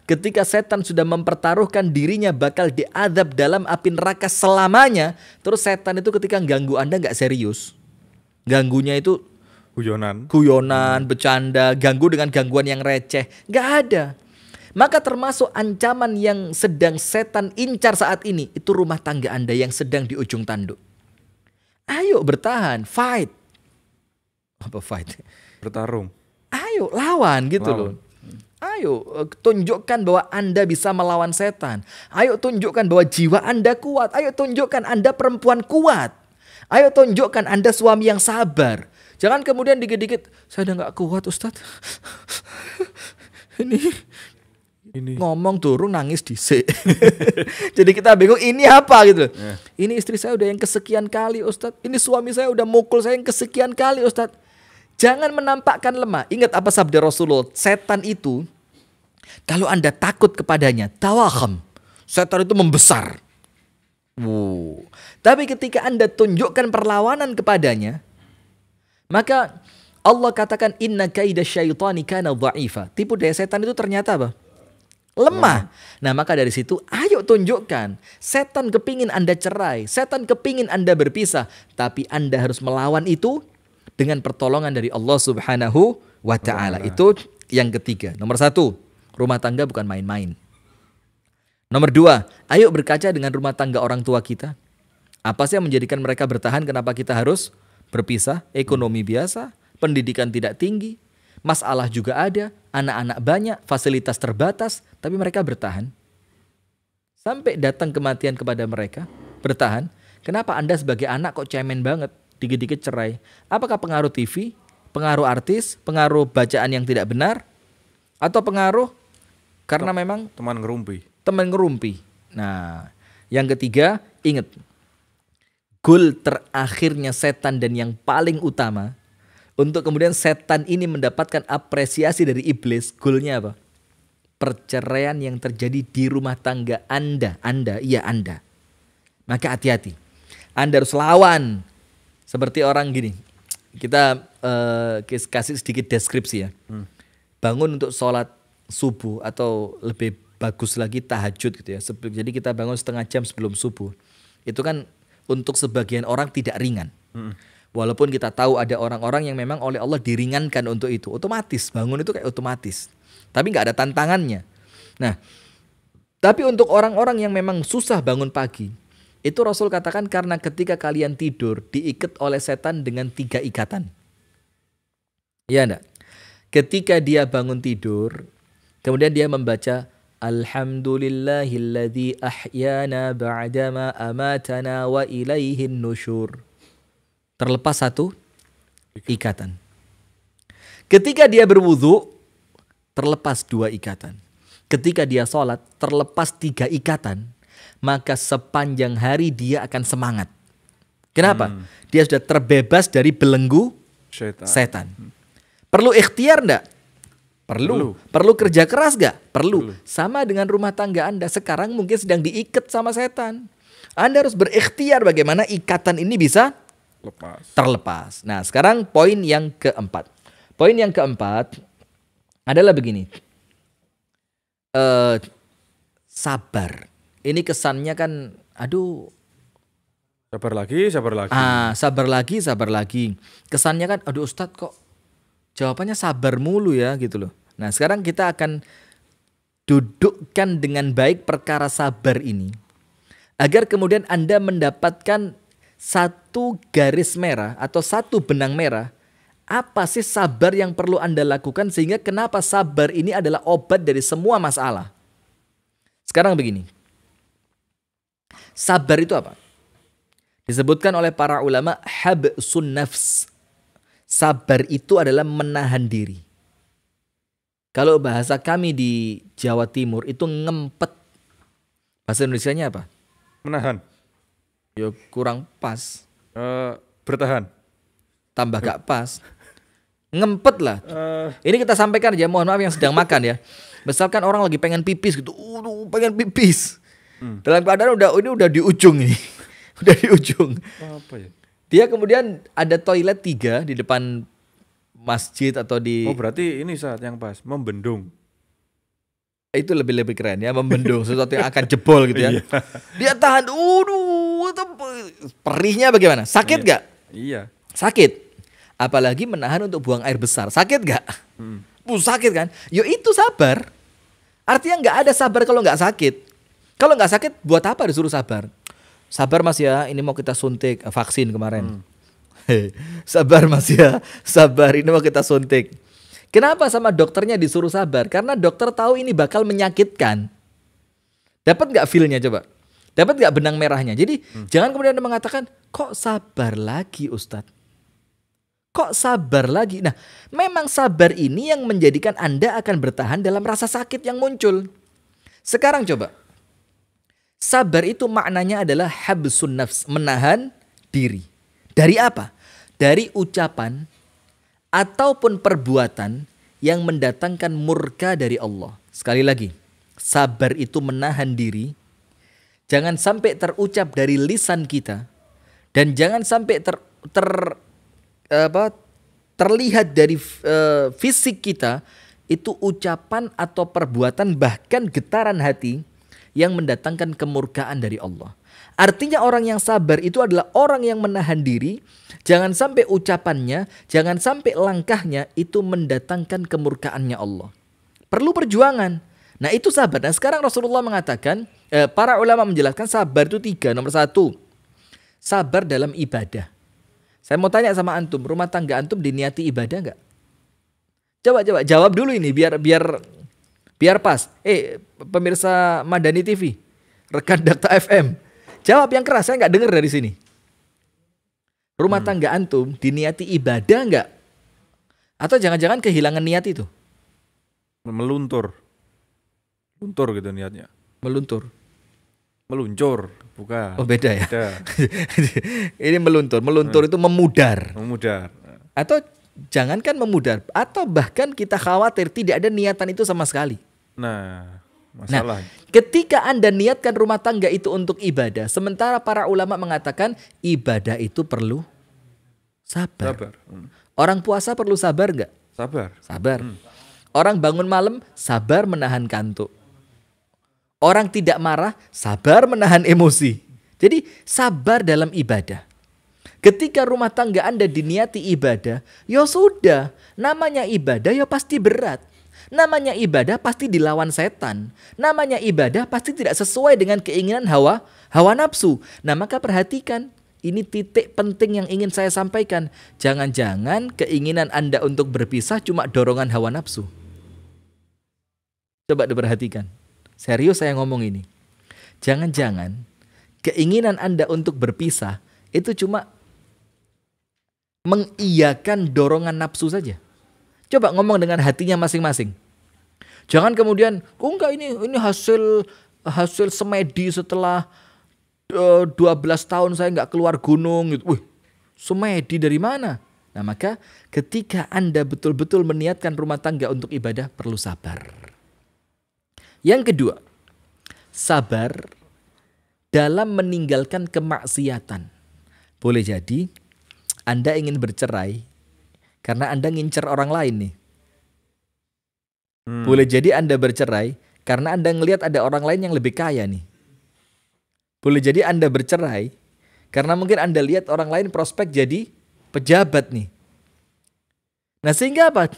ketika setan sudah mempertaruhkan dirinya bakal diadab dalam api neraka selamanya. Terus setan itu ketika ganggu anda nggak serius. Ganggunya itu Guyonan. guyonan, bercanda, ganggu dengan gangguan yang receh. Nggak ada. Maka termasuk ancaman yang sedang setan incar saat ini. Itu rumah tangga Anda yang sedang di ujung tanduk. Ayo bertahan, fight. Apa fight? Bertarung. Ayo lawan gitu Lawan. loh. Ayo eh, tunjukkan bahwa Anda bisa melawan setan. Ayo tunjukkan bahwa jiwa Anda kuat. Ayo tunjukkan Anda perempuan kuat. Ayo tunjukkan Anda suami yang sabar. Jangan kemudian dikit-dikit saya udah nggak kuat Ustadz. Ini Ini. ngomong turun nangis disik. Jadi kita bingung ini apa gitu. loh. Ini istri saya udah yang kesekian kali Ustadz. Ini suami saya udah mukul saya yang kesekian kali Ustadz. Jangan menampakkan lemah. Ingat apa sabda Rasulullah. Setan itu kalau anda takut kepadanya, tawaham. Setan itu membesar. Wow. Tapi ketika anda tunjukkan perlawanan kepadanya, maka Allah katakan inna kaida syaitani kana dha'ifa. Tipu daya setan itu ternyata apa? Lemah. Nah maka dari situ ayo tunjukkan. Setan kepingin Anda cerai. Setan kepingin Anda berpisah. Tapi Anda harus melawan itu dengan pertolongan dari Allah subhanahu wa ta'ala. Itu yang ketiga. Nomor satu, rumah tangga bukan main-main. Nomor dua, ayo berkaca dengan rumah tangga orang tua kita. Apa sih yang menjadikan mereka bertahan? Kenapa kita harus berpisah? Ekonomi biasa, pendidikan tidak tinggi, masalah juga ada, anak-anak banyak, fasilitas terbatas, tapi mereka bertahan. Sampai datang kematian kepada mereka, bertahan. Kenapa Anda sebagai anak kok cemen banget, dikit-dikit cerai? Apakah pengaruh TV, pengaruh artis, pengaruh bacaan yang tidak benar, atau pengaruh karena memang Teman ngerumpi. teman ngerumpi. Nah, yang ketiga, ingat. Goal terakhirnya setan dan yang paling utama untuk kemudian setan ini mendapatkan apresiasi dari iblis, goalnya apa? Perceraian yang terjadi di rumah tangga Anda, Anda, iya Anda. Maka hati-hati. Anda harus lawan. Seperti orang gini. Kita eh, kasih sedikit deskripsi ya. Bangun untuk sholat subuh atau lebih bagus lagi tahajud gitu ya. Jadi kita bangun setengah jam sebelum subuh. Itu kan untuk sebagian orang tidak ringan. Walaupun kita tahu ada orang-orang yang memang oleh Allah diringankan untuk itu. Otomatis, bangun itu kayak otomatis. Tapi nggak ada tantangannya. Nah, tapi untuk orang-orang yang memang susah bangun pagi, itu Rasul katakan karena ketika kalian tidur diikat oleh setan dengan tiga ikatan. Iya enggak? Ketika dia bangun tidur, kemudian dia membaca Alhamdulillahilladzi ahyana ba'dama amatana wa ilaihin nusyur. Terlepas satu ikatan. Ketika dia berwudu, terlepas dua ikatan. Ketika dia sholat terlepas tiga ikatan, maka sepanjang hari dia akan semangat. Kenapa? Hmm. Dia sudah terbebas dari belenggu Syaitan. setan. Perlu ikhtiar enggak? Perlu. Perlu kerja keras gak? Perlu. Sama dengan rumah tangga Anda. Sekarang mungkin sedang diikat sama setan. Anda harus berikhtiar bagaimana ikatan ini bisa Lepas. terlepas. Nah, sekarang poin yang keempat. Poin yang keempat adalah begini. Eh sabar. Ini kesannya kan, aduh, Sabar lagi, sabar lagi. ah sabar lagi, sabar lagi. Kesannya kan, aduh Ustadz kok jawabannya sabar mulu ya gitu loh. Nah, sekarang kita akan dudukkan dengan baik perkara sabar ini. Agar kemudian Anda mendapatkan satu garis merah atau satu benang merah. Apa sih sabar yang perlu Anda lakukan sehingga kenapa sabar ini adalah obat dari semua masalah. Sekarang begini. Sabar itu apa? Disebutkan oleh para ulama habsun nafs. Sabar itu adalah menahan diri. Kalau bahasa kami di Jawa Timur itu ngempet. Bahasa Indonesianya apa? Menahan. Ya kurang pas. Eh, bertahan. Tambah gak pas. Ngempet lah. Eh, Ini kita sampaikan aja, mohon maaf yang sedang makan ya. Misalkan orang lagi pengen pipis gitu, uh, pengen pipis. Dalam keadaan udah ini udah di ujung ini. udah di ujung. apa ya? Dia kemudian ada toilet tiga di depan masjid atau di Oh berarti ini saat yang pas membendung. itu lebih lebih keren ya membendung sesuatu yang akan jebol gitu ya. Iya. Dia tahan, pe- perihnya bagaimana? Sakit Iya. gak? Iya. Sakit. Apalagi menahan untuk buang air besar. Sakit gak? Hmm. Uh, sakit kan? Yo itu sabar. Artinya nggak ada sabar kalau nggak sakit. Kalau nggak sakit, buat apa disuruh sabar? Sabar mas ya, ini mau kita suntik eh, vaksin kemarin. sabar mas ya, sabar ini mau kita suntik. Kenapa sama dokternya disuruh sabar? Karena dokter tahu ini bakal menyakitkan. Dapat nggak feelnya coba? Dapat nggak benang merahnya? Jadi jangan kemudian Anda mengatakan, kok sabar lagi Ustadz? Kok sabar lagi? Nah, memang sabar ini yang menjadikan Anda akan bertahan dalam rasa sakit yang muncul. Sekarang coba. Sabar itu maknanya adalah habsun nafs, menahan diri. Dari apa? Dari ucapan ataupun perbuatan yang mendatangkan murka dari Allah. Sekali lagi, sabar itu menahan diri. Jangan sampai terucap dari lisan kita dan jangan sampai ter, ter apa terlihat dari eh, fisik kita itu ucapan atau perbuatan bahkan getaran hati yang mendatangkan kemurkaan dari Allah. Artinya orang yang sabar itu adalah orang yang menahan diri, jangan sampai ucapannya, jangan sampai langkahnya itu mendatangkan kemurkaannya Allah. Perlu perjuangan. Nah itu sabar. Dan sekarang Rasulullah mengatakan, eh, para ulama menjelaskan sabar itu tiga. Nomor satu, sabar dalam ibadah. Saya mau tanya sama antum, rumah tangga antum diniati ibadah nggak? Coba coba jawab dulu ini biar biar biar pas. Eh pemirsa Madani TV, rekan Dakta FM, jawab yang keras. Saya nggak dengar dari sini. Rumah tangga antum diniati ibadah nggak? Atau jangan-jangan kehilangan niat itu? Meluntur. Luntur gitu niatnya. Meluntur. Meluncur, bukan. Oh beda ya. Beda. ini meluntur. Meluntur itu memudar. Memudar. Atau jangankan memudar. Atau bahkan kita khawatir tidak ada niatan itu sama sekali. Nah, Nah, masalah. ketika Anda niatkan rumah tangga itu untuk ibadah, sementara para ulama mengatakan ibadah itu perlu sabar. Sabar. Hmm. Orang puasa perlu sabar nggak? Sabar. Sabar. Orang bangun malam sabar menahan kantuk. Orang tidak marah sabar menahan emosi. Jadi sabar dalam ibadah. Ketika rumah tangga Anda diniati ibadah, ya sudah, namanya ibadah ya pasti berat. Namanya ibadah pasti dilawan setan. Namanya ibadah pasti tidak sesuai dengan keinginan hawa hawa nafsu. Nah, maka perhatikan ini titik penting yang ingin saya sampaikan. Jangan-jangan keinginan Anda untuk berpisah cuma dorongan hawa nafsu. Coba diperhatikan. Serius saya ngomong ini. Jangan-jangan keinginan Anda untuk berpisah itu cuma mengiyakan dorongan nafsu saja. Coba ngomong dengan hatinya masing-masing. Jangan kemudian, oh enggak ini ini hasil hasil semedi setelah eh, 12 tahun saya nggak keluar gunung gitu. Wih, semedi dari mana? Nah, maka ketika Anda betul-betul meniatkan rumah tangga untuk ibadah perlu sabar. Yang kedua, sabar dalam meninggalkan kemaksiatan. Boleh jadi Anda ingin bercerai karena Anda ngincer orang lain nih. Hmm. Boleh jadi Anda bercerai karena Anda ngelihat ada orang lain yang lebih kaya nih. Boleh jadi Anda bercerai karena mungkin Anda lihat orang lain prospek jadi pejabat nih. Nah sehingga apa?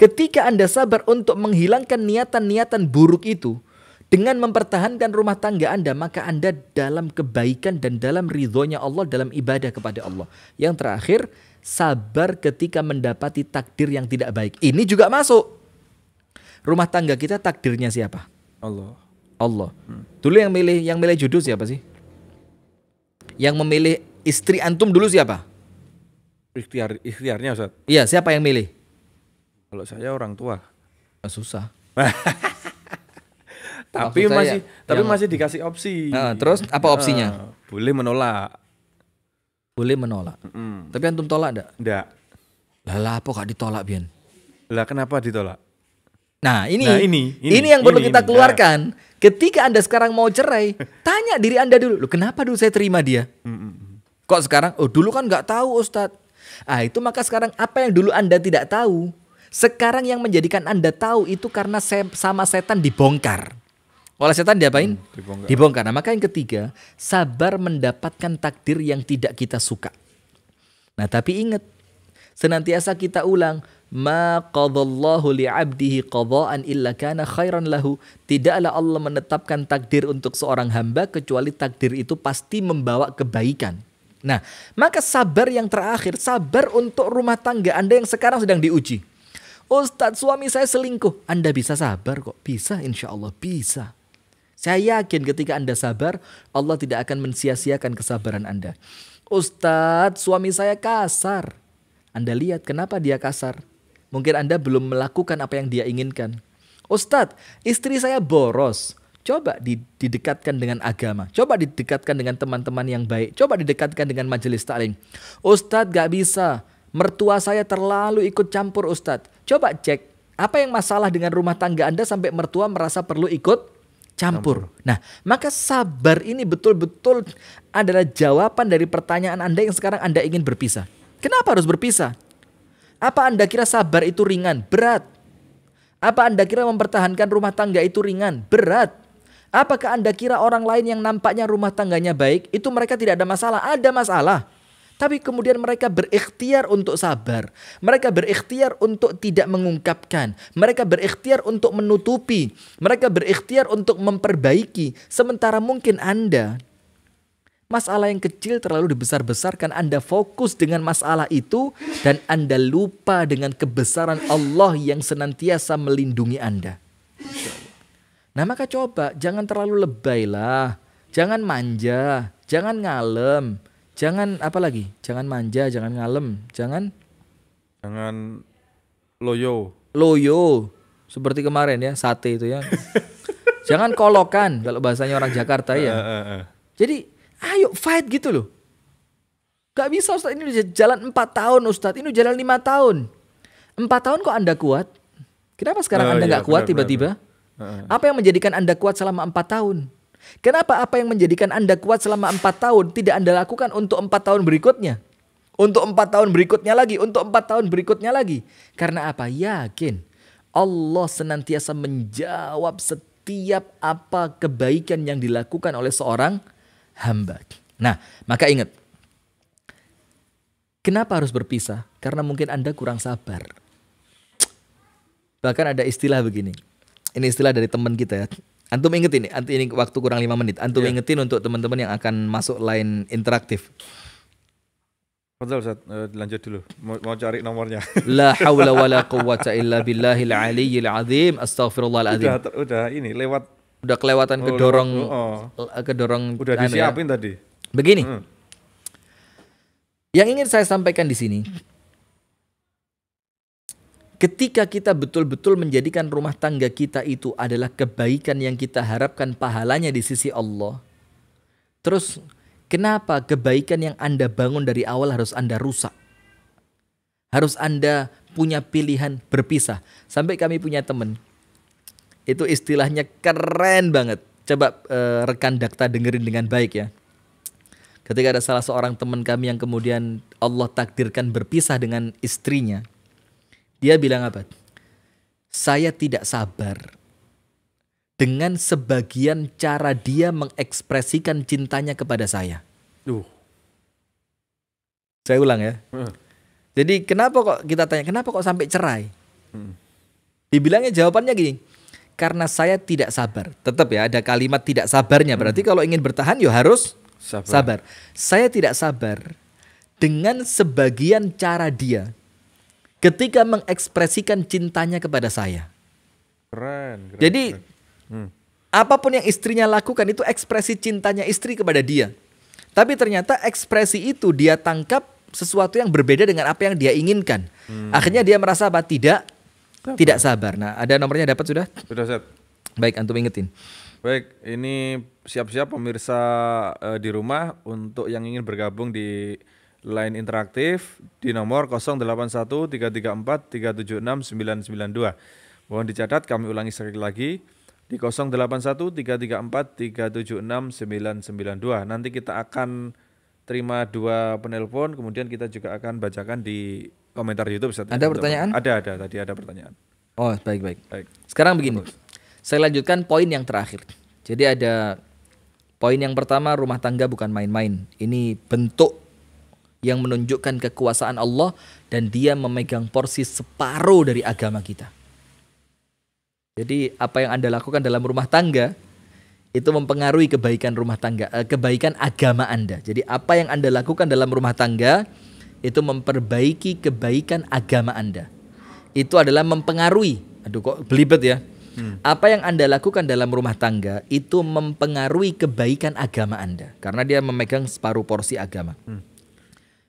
Ketika Anda sabar untuk menghilangkan niatan-niatan buruk itu dengan mempertahankan rumah tangga Anda, maka Anda dalam kebaikan dan dalam ridhonya Allah dalam ibadah kepada Allah. Yang terakhir, sabar ketika mendapati takdir yang tidak baik. Ini juga masuk. Rumah tangga kita takdirnya siapa? Allah. Allah. Dulu yang milih yang milih jodoh siapa sih? Yang memilih istri antum dulu siapa? Ikhtiar ikhtiarnya Ustaz. Iya, siapa yang milih? Kalau saya orang tua. Ah, Susah. Tapi Maksud saya masih tapi yang- masih dikasih opsi. Nah, terus apa opsinya? Boleh menolak. Boleh menolak. Mm, Tapi antum tolak enggak? Enggak. Lah lah apa gak ditolak Bian? Lah kenapa ditolak? Nah ini, Nah, ini, ini, ini, yang perlu ini, kita ini. keluarkan. Ketika anda sekarang mau cerai, tanya diri anda dulu, Loh, kenapa dulu saya terima dia? Mm, mm, mm. Kok sekarang? Oh dulu kan nggak tahu Ustadz. Ah itu maka sekarang apa yang dulu anda tidak tahu, sekarang yang menjadikan anda tahu itu karena se- sama setan dibongkar. Oleh setan diapain? dibongkar. Dibongkar. Nah maka yang ketiga, sabar mendapatkan takdir yang tidak kita suka. Nah tapi ingat, senantiasa kita ulang, ma qadallahu li'abdihi qadaan illa kana khairan lahu. Tidaklah Allah menetapkan takdir untuk seorang hamba kecuali takdir itu pasti membawa kebaikan. Nah, maka sabar yang terakhir, sabar untuk rumah tangga Anda yang sekarang sedang diuji. Ustadz suami saya selingkuh. Anda bisa sabar kok. Bisa insya Allah bisa. Saya yakin ketika Anda sabar, Allah tidak akan mensia-siakan kesabaran Anda. Ustadz, suami saya kasar. Anda lihat kenapa dia kasar? Mungkin Anda belum melakukan apa yang dia inginkan. Ustadz, istri saya boros. Coba di- didekatkan dengan agama. Coba didekatkan dengan teman-teman yang baik. Coba didekatkan dengan majelis taklim. Ustadz gak bisa. Mertua saya terlalu ikut campur Ustadz. Coba cek. Apa yang masalah dengan rumah tangga Anda sampai mertua merasa perlu ikut campur. Nah, maka sabar ini betul-betul adalah jawaban dari pertanyaan Anda yang sekarang Anda ingin berpisah. Kenapa harus berpisah? Apa Anda kira sabar itu ringan? Berat. Apa Anda kira mempertahankan rumah tangga itu ringan? Berat. Apakah Anda kira orang lain yang nampaknya rumah tangganya baik, itu mereka tidak ada masalah? Ada masalah. Tapi kemudian mereka berikhtiar untuk sabar. Mereka berikhtiar untuk tidak mengungkapkan. Mereka berikhtiar untuk menutupi. Mereka berikhtiar untuk memperbaiki. Sementara mungkin Anda masalah yang kecil terlalu dibesar-besarkan. Anda fokus dengan masalah itu dan Anda lupa dengan kebesaran Allah yang senantiasa melindungi Anda. Nah maka coba jangan terlalu lebay lah. Jangan manja, jangan ngalem, jangan apa lagi? Jangan manja, jangan ngalem, jangan Jangan loyo. loyo seperti kemarin ya sate itu ya. jangan kolokan kalau bahasanya orang Jakarta ya. eh, eh. Jadi ayo fight gitu loh. Gak bisa Ustaz ini udah jalan 4 tahun Ustaz ini udah jalan lima tahun. Empat tahun kok anda kuat? Kenapa sekarang Oh, anda iya, nggak kuat benar, tiba-tiba? Heeh. Apa yang menjadikan anda kuat selama empat tahun? Kenapa apa yang menjadikan anda kuat selama empat tahun tidak anda lakukan untuk empat tahun berikutnya? Untuk empat tahun berikutnya lagi, untuk empat tahun berikutnya lagi. Karena apa? Yakin Allah senantiasa menjawab setiap apa kebaikan yang dilakukan oleh seorang hamba. Nah, maka ingat. Kenapa harus berpisah? Karena mungkin Anda kurang sabar. Bahkan ada istilah begini. Ini istilah dari teman kita ya. Antum inget ini, antum ini waktu kurang lima menit. Antum Iya. ingetin untuk teman-teman yang akan masuk line interaktif. Betul Ustaz, Eh, lanjut dulu. Mau, mau cari nomornya. La haula wala quwwata illa billahil aliyyil azim. Astaghfirullahaladzim. udah, udah ini lewat. Udah kelewatan Oh, kedorong lewat, oh. kedorong Udah anu ya. disiapin tadi. Begini. Hmm. Yang ingin saya sampaikan di sini, ketika kita betul-betul menjadikan rumah tangga kita itu adalah kebaikan yang kita harapkan pahalanya di sisi Allah. Terus kenapa kebaikan yang Anda bangun dari awal harus Anda rusak? Harus Anda punya pilihan berpisah. Sampai kami punya teman. Itu istilahnya keren banget. Coba uh, rekan dakta dengerin dengan baik ya. Ketika ada salah seorang teman kami yang kemudian Allah takdirkan berpisah dengan istrinya dia bilang apa? Saya tidak sabar dengan sebagian cara dia mengekspresikan cintanya kepada saya. Uh. Saya ulang ya. Uh. Jadi kenapa kok kita tanya, kenapa kok sampai cerai? Hmm. Dibilangnya jawabannya gini, karena saya tidak sabar. Tetap ya ada kalimat tidak sabarnya. Berarti hmm. kalau ingin bertahan ya harus sabar. sabar. Saya tidak sabar dengan sebagian cara dia ketika mengekspresikan cintanya kepada saya. Keren. keren Jadi keren. Hmm. apa pun yang istrinya lakukan itu ekspresi cintanya istri kepada dia. Tapi ternyata ekspresi itu dia tangkap sesuatu yang berbeda dengan apa yang dia inginkan. Hmm. Akhirnya dia merasa apa? Tidak sabar. tidak sabar. Nah, ada nomornya dapat sudah? Sudah, set. Baik, antum ingetin. Baik, ini siap-siap pemirsa uh, di rumah untuk yang ingin bergabung di line interaktif di nomor 081334376992. Mohon dicatat kami ulangi sekali lagi di 081334376992. Nanti kita akan terima dua penelpon kemudian kita juga akan bacakan di komentar YouTube. Ada pertanyaan? Ada, ada, tadi ada pertanyaan. Oh, baik, baik. Baik. Sekarang begini. Saya lanjutkan poin yang terakhir. Jadi ada poin yang pertama rumah tangga bukan main-main. Ini bentuk yang menunjukkan kekuasaan Allah dan dia memegang porsi separuh dari agama kita. Jadi apa yang Anda lakukan dalam rumah tangga itu mempengaruhi kebaikan rumah tangga, eh, kebaikan agama Anda. Jadi apa yang Anda lakukan dalam rumah tangga itu memperbaiki kebaikan agama Anda. Itu adalah mempengaruhi. Aduh kok belibet ya. Hmm. Apa yang Anda lakukan dalam rumah tangga itu mempengaruhi kebaikan agama Anda karena dia memegang separuh porsi agama. Hmm.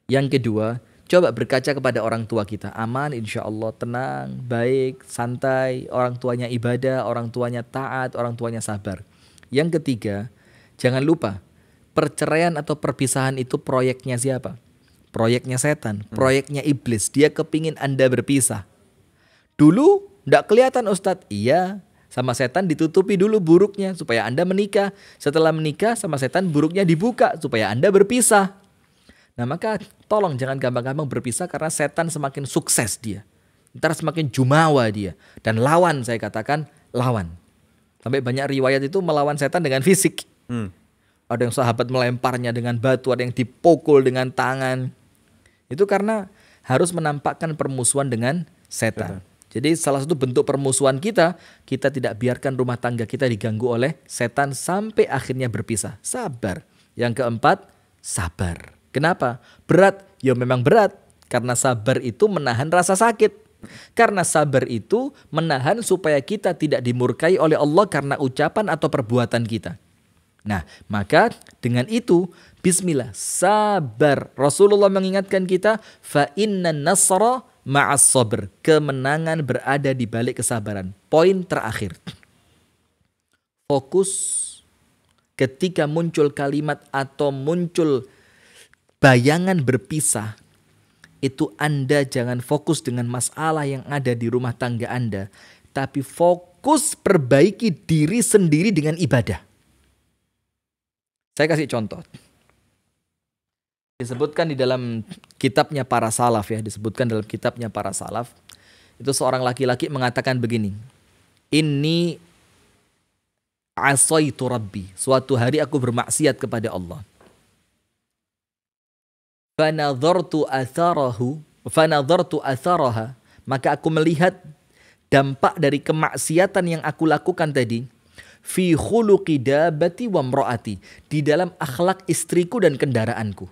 Yang kedua, coba berkaca kepada orang tua kita. Aman, insya Allah, tenang, baik, santai. Orang tuanya ibadah, orang tuanya taat, orang tuanya sabar. Yang ketiga, jangan lupa, perceraian atau perpisahan itu proyeknya siapa? Proyeknya setan, hmm. proyeknya iblis. Dia kepingin Anda berpisah. Dulu tidak kelihatan Ustadz. Iya, sama setan ditutupi dulu buruknya supaya Anda menikah. Setelah menikah sama setan buruknya dibuka supaya Anda berpisah. Nah maka tolong jangan gampang-gampang berpisah karena setan semakin sukses dia. Ntar semakin jumawa dia. Dan lawan saya katakan lawan. Sampai banyak riwayat itu melawan setan dengan fisik. Hmm. Ada yang sahabat melemparnya dengan batu, ada yang dipukul dengan tangan. Itu karena harus menampakkan permusuhan dengan setan. setan. Jadi salah satu bentuk permusuhan kita, kita tidak biarkan rumah tangga kita diganggu oleh setan sampai akhirnya berpisah. Sabar. Yang keempat, sabar. Kenapa? Berat? Ya memang berat. Karena sabar itu menahan rasa sakit. Karena sabar itu menahan supaya kita tidak dimurkai oleh Allah karena ucapan atau perbuatan kita. Nah, maka dengan itu bismillah, sabar. Rasulullah mengingatkan kita fa inna nasra ma'as sabr. Kemenangan berada di balik kesabaran. Poin terakhir. Fokus ketika muncul kalimat atau muncul bayangan berpisah, itu Anda jangan fokus dengan masalah yang ada di rumah tangga Anda, tapi fokus perbaiki diri sendiri dengan ibadah. Saya kasih contoh. Disebutkan di dalam kitabnya para salaf ya, disebutkan dalam kitabnya para salaf. Itu seorang laki-laki mengatakan begini. Ini asaitu rabbi. Suatu hari aku bermaksiat kepada Allah fanadhartu atharahu fanadhartu atharaha. Maka aku melihat dampak dari kemaksiatan yang aku lakukan tadi fi khuluqi dabati wa mraati di dalam akhlak istriku dan kendaraanku.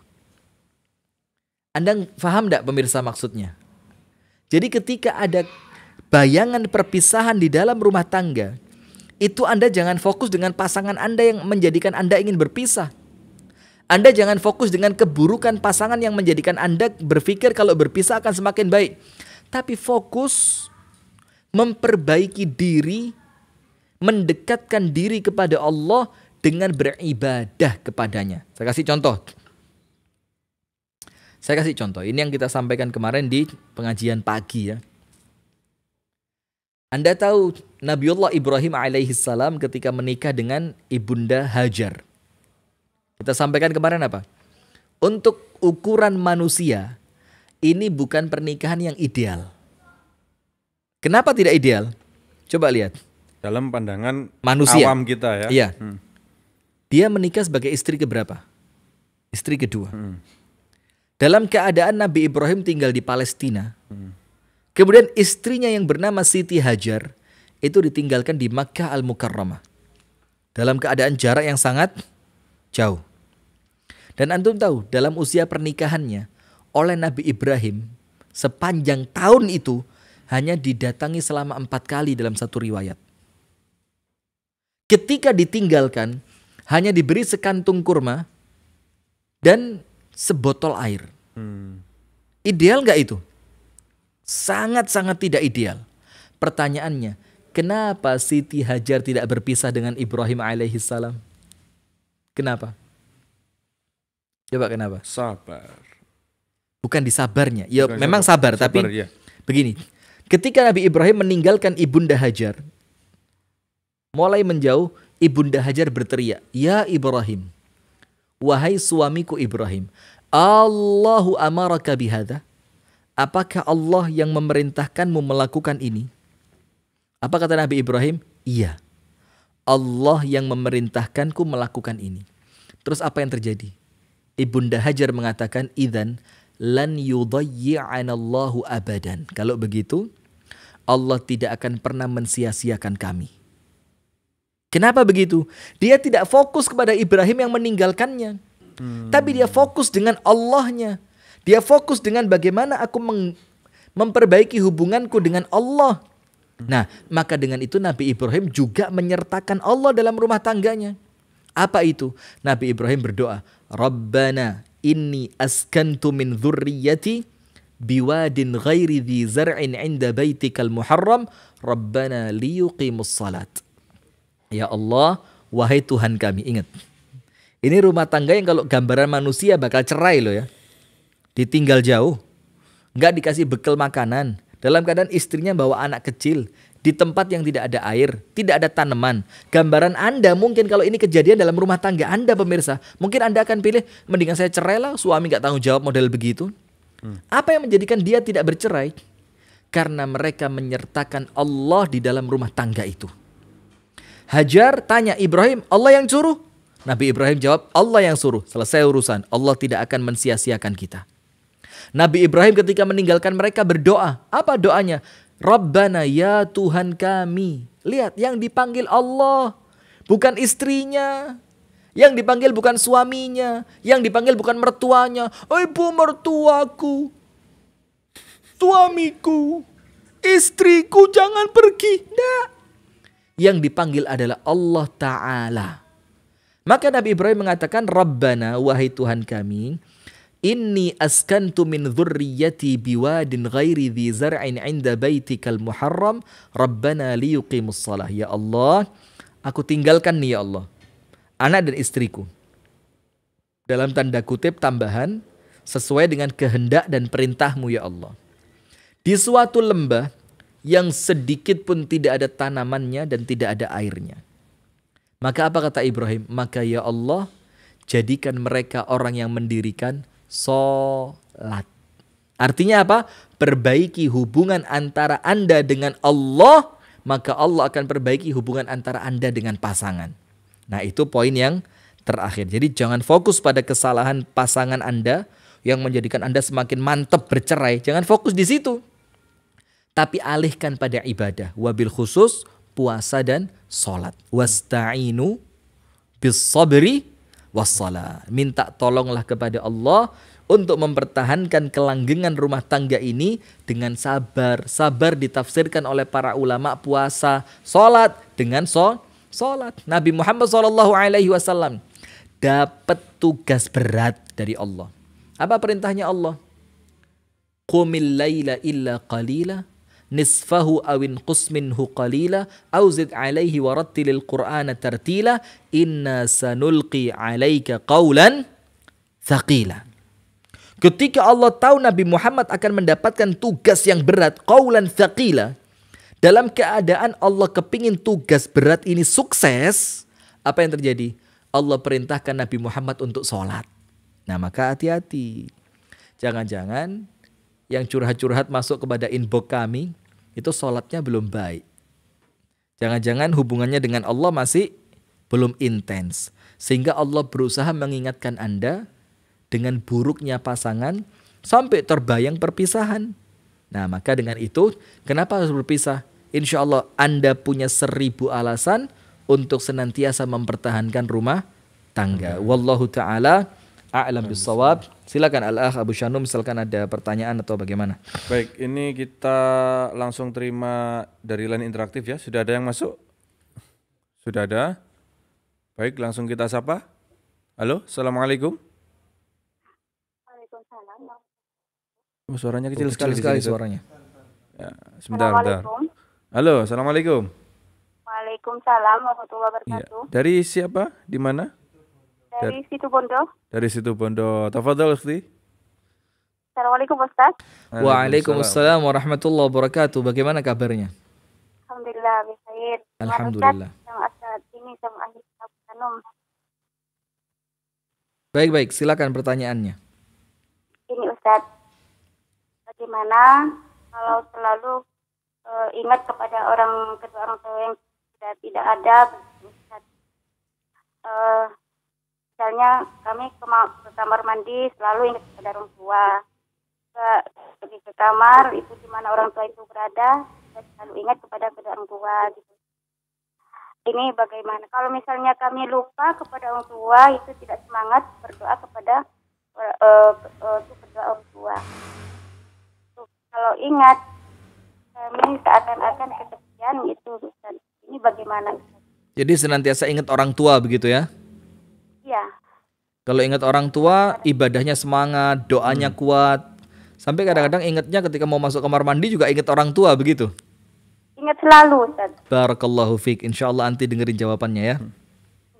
Anda paham tidak pemirsa maksudnya? Jadi ketika ada bayangan perpisahan di dalam rumah tangga itu Anda jangan fokus dengan pasangan Anda yang menjadikan Anda ingin berpisah anda jangan fokus dengan keburukan pasangan yang menjadikan Anda berpikir kalau berpisah akan semakin baik. tapi fokus memperbaiki diri, mendekatkan diri kepada Allah dengan beribadah kepadanya. Saya kasih contoh. Saya kasih contoh. Ini yang kita sampaikan kemarin di pengajian pagi ya. Anda tahu Nabiullah Ibrahim alaihissalam ketika menikah dengan ibunda Hajar. Kita sampaikan kemarin apa? Untuk ukuran manusia, ini bukan pernikahan yang ideal. Kenapa tidak ideal? Coba lihat. Dalam pandangan Manusia. awam kita ya. Iya. Hmm. Dia menikah sebagai istri keberapa? Istri kedua. Hmm. Dalam keadaan Nabi Ibrahim tinggal di Palestina. Hmm. Kemudian istrinya yang bernama Siti Hajar itu ditinggalkan di Makkah Al-Mukarramah. Dalam keadaan jarak yang sangat jauh. Dan antum tahu dalam usia pernikahannya oleh Nabi Ibrahim sepanjang tahun itu hanya didatangi selama empat kali dalam satu riwayat. Ketika ditinggalkan hanya diberi sekantung kurma dan sebotol air. Hmm. Ideal nggak itu? Sangat-sangat tidak ideal. Pertanyaannya, kenapa Siti Hajar tidak berpisah dengan Ibrahim alaihissalam? Kenapa? Coba kenapa? Sabar. Bukan di sabarnya. Ya Bukan memang sabar, tapi Sabar, ya. begini. Ketika Nabi Ibrahim meninggalkan ibunda Hajar, mulai menjauh, ibunda Hajar berteriak, "Ya Ibrahim, wahai suamiku Ibrahim, Allahu amaraka bihada? Apakah Allah yang memerintahkanmu melakukan ini?" Apa kata Nabi Ibrahim? Iya. Allah yang memerintahkanku melakukan ini. Terus apa yang terjadi? Ibunda Hajar mengatakan, "Idzan lan yudayyi'anallahu abadan." Kalau begitu, Allah tidak akan pernah mensia-siakan kami. Kenapa begitu? Dia tidak fokus kepada Ibrahim yang meninggalkannya. Tapi dia fokus dengan Allahnya. Dia fokus dengan bagaimana aku meng- memperbaiki hubunganku dengan Allah. Nah, maka dengan itu Nabi Ibrahim juga menyertakan Allah dalam rumah tangganya. Apa itu? Nabi Ibrahim berdoa, Rabbana inni askantu min dhurriyyati biwadin ghairi dhi zar'in inda baitikal muharram Rabbana liyuqimus salat. Ya Allah, wahai Tuhan kami, ingat. Ini rumah tangga yang kalau gambaran manusia bakal cerai loh ya. Ditinggal jauh. Nggak dikasih bekal makanan. Dalam keadaan istrinya bawa anak kecil. Di tempat yang tidak ada air, tidak ada tanaman. Gambaran Anda mungkin kalau ini kejadian dalam rumah tangga Anda pemirsa. Mungkin Anda akan pilih, mendingan saya cerai lah, suami nggak tanggung jawab model begitu. Apa yang menjadikan dia tidak bercerai? Karena mereka menyertakan Allah di dalam rumah tangga itu. Hajar tanya Ibrahim, Allah yang suruh? Nabi Ibrahim jawab, Allah yang suruh. Selesai urusan. Allah tidak akan mensia-siakan kita. Nabi Ibrahim ketika meninggalkan mereka berdoa. Apa doanya? Rabbana ya Tuhan kami. Lihat yang dipanggil Allah. Bukan istrinya. Yang dipanggil bukan suaminya. Yang dipanggil bukan mertuanya. Ibu mertuaku. Suamiku. Istriku jangan pergi. Nggak. Yang dipanggil adalah Allah Ta'ala. Maka Nabi Ibrahim mengatakan, Rabbana, wahai Tuhan kami, Inni askantu min dhurriyyati biwadin ghairi dhi zar'in inda baitikal muharram, Rabbana liyuqimus salah. Ya Allah, aku tinggalkan nih ya Allah, anak dan istriku. Dalam tanda kutip tambahan, sesuai dengan kehendak dan perintahmu ya Allah. Di suatu lembah yang sedikit pun tidak ada tanamannya dan tidak ada airnya. Maka apa kata Ibrahim? Maka ya Allah, jadikan mereka orang yang mendirikan sholat. Artinya apa? Perbaiki hubungan antara Anda dengan Allah, maka Allah akan perbaiki hubungan antara Anda dengan pasangan. Nah itu poin yang terakhir. Jadi jangan fokus pada kesalahan pasangan Anda yang menjadikan Anda semakin mantap bercerai. Jangan fokus di situ. Tapi alihkan pada ibadah. Wabil khusus puasa dan sholat. Wasta'inu bis sabri wassalat. Minta tolonglah kepada Allah untuk mempertahankan kelanggengan rumah tangga ini dengan sabar. Sabar ditafsirkan oleh para ulama puasa, sholat dengan so, sholat. Nabi Muhammad Shallallahu Alaihi Wasallam dapat tugas berat dari Allah. Apa perintahnya Allah? qumil laila illa qalila nisfahu awin qusminhu qalila au zid alaihi warattilil qur'ana tartila inna sanulqi alaika qawlan thaqila. Ketika Allah tahu Nabi Muhammad akan mendapatkan tugas yang berat qawlan thaqila dalam keadaan Allah kepingin tugas berat ini sukses apa yang terjadi? Allah perintahkan Nabi Muhammad untuk sholat. Nah maka hati-hati. Jangan-jangan yang curhat-curhat masuk kepada inbox kami itu sholatnya belum baik. Jangan-jangan hubungannya dengan Allah masih belum intens. Sehingga Allah berusaha mengingatkan Anda dengan buruknya pasangan sampai terbayang perpisahan. Nah maka dengan itu kenapa harus berpisah? Insya Allah Anda punya seribu alasan untuk senantiasa mempertahankan rumah tangga. Wallahu ta'ala a'lam bisawab. Silakan Al-Akh Abu Syanum misalkan ada pertanyaan atau bagaimana. Baik, ini kita langsung terima dari line interaktif ya. Sudah ada yang masuk? Sudah ada? Baik, langsung kita sapa. Halo, Assalamualaikum. Waalaikumsalam. Oh, suaranya kecil, Kecil sekali, sekali sini, suaranya. Ya, sebentar, sebentar. Halo, Assalamualaikum. Waalaikumsalam warahmatullahi Ya. wabarakatuh. Dari siapa? Di mana? Dari situ Bondo. Dari situ Bondo. Tafadhol, Ukhti. Assalamualaikum Ustaz. Waalaikumsalam warahmatullahi wabarakatuh. Bagaimana kabarnya? Alhamdulillah baik. Alhamdulillah. Ini sama ahli Hanum. Baik-baik, silakan pertanyaannya. Ini Ustaz. Bagaimana kalau selalu eh, ingat kepada orang kedua orang tua yang sudah tidak ada Ustaz. Eh, misalnya kami ke, ke kamar mandi selalu ingat kepada orang tua. Ke, pergi ke kamar itu di mana orang tua itu berada, saya selalu ingat kepada kedua orang tua gitu. Ini bagaimana? Kalau misalnya kami lupa kepada orang tua itu tidak semangat berdoa kepada eh, eh, eh, itu kedua orang tua. Tuh, Kalau ingat kami seakan-akan kesepian itu. Ini bagaimana? Jadi senantiasa ingat orang tua begitu ya? Iya. Kalau ingat orang tua, ibadahnya semangat, doanya kuat. Sampai kadang-kadang ingatnya ketika mau masuk kamar mandi juga ingat orang tua begitu. Ingat selalu Ustaz. Barakallahu fiq. Insya Allah nanti dengerin jawabannya ya.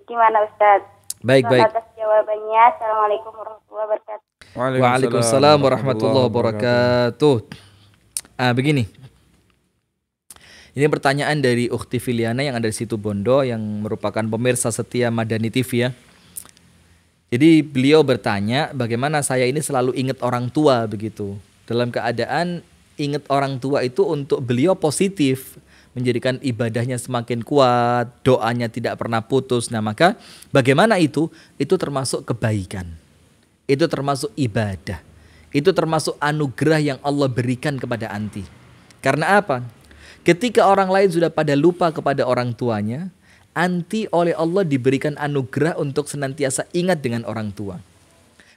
Gimana Ustaz? Baik, baik. Atas jawabannya. Assalamualaikum warahmatullahi wabarakatuh. Waalaikumsalam warahmatullahi wabarakatuh. Ah, begini. Ini pertanyaan dari Ukti Filiana yang ada di situ Bondo yang merupakan pemirsa setia Madani TV ya. Jadi beliau bertanya bagaimana saya ini selalu ingat orang tua begitu. Dalam keadaan ingat orang tua itu untuk beliau positif, menjadikan ibadahnya semakin kuat, doanya tidak pernah putus. Nah, maka bagaimana itu? Itu termasuk kebaikan. Itu termasuk ibadah. Itu termasuk anugerah yang Allah berikan kepada anti. Karena apa? Ketika orang lain sudah pada lupa kepada orang tuanya, anti oleh Allah diberikan anugerah untuk senantiasa ingat dengan orang tua.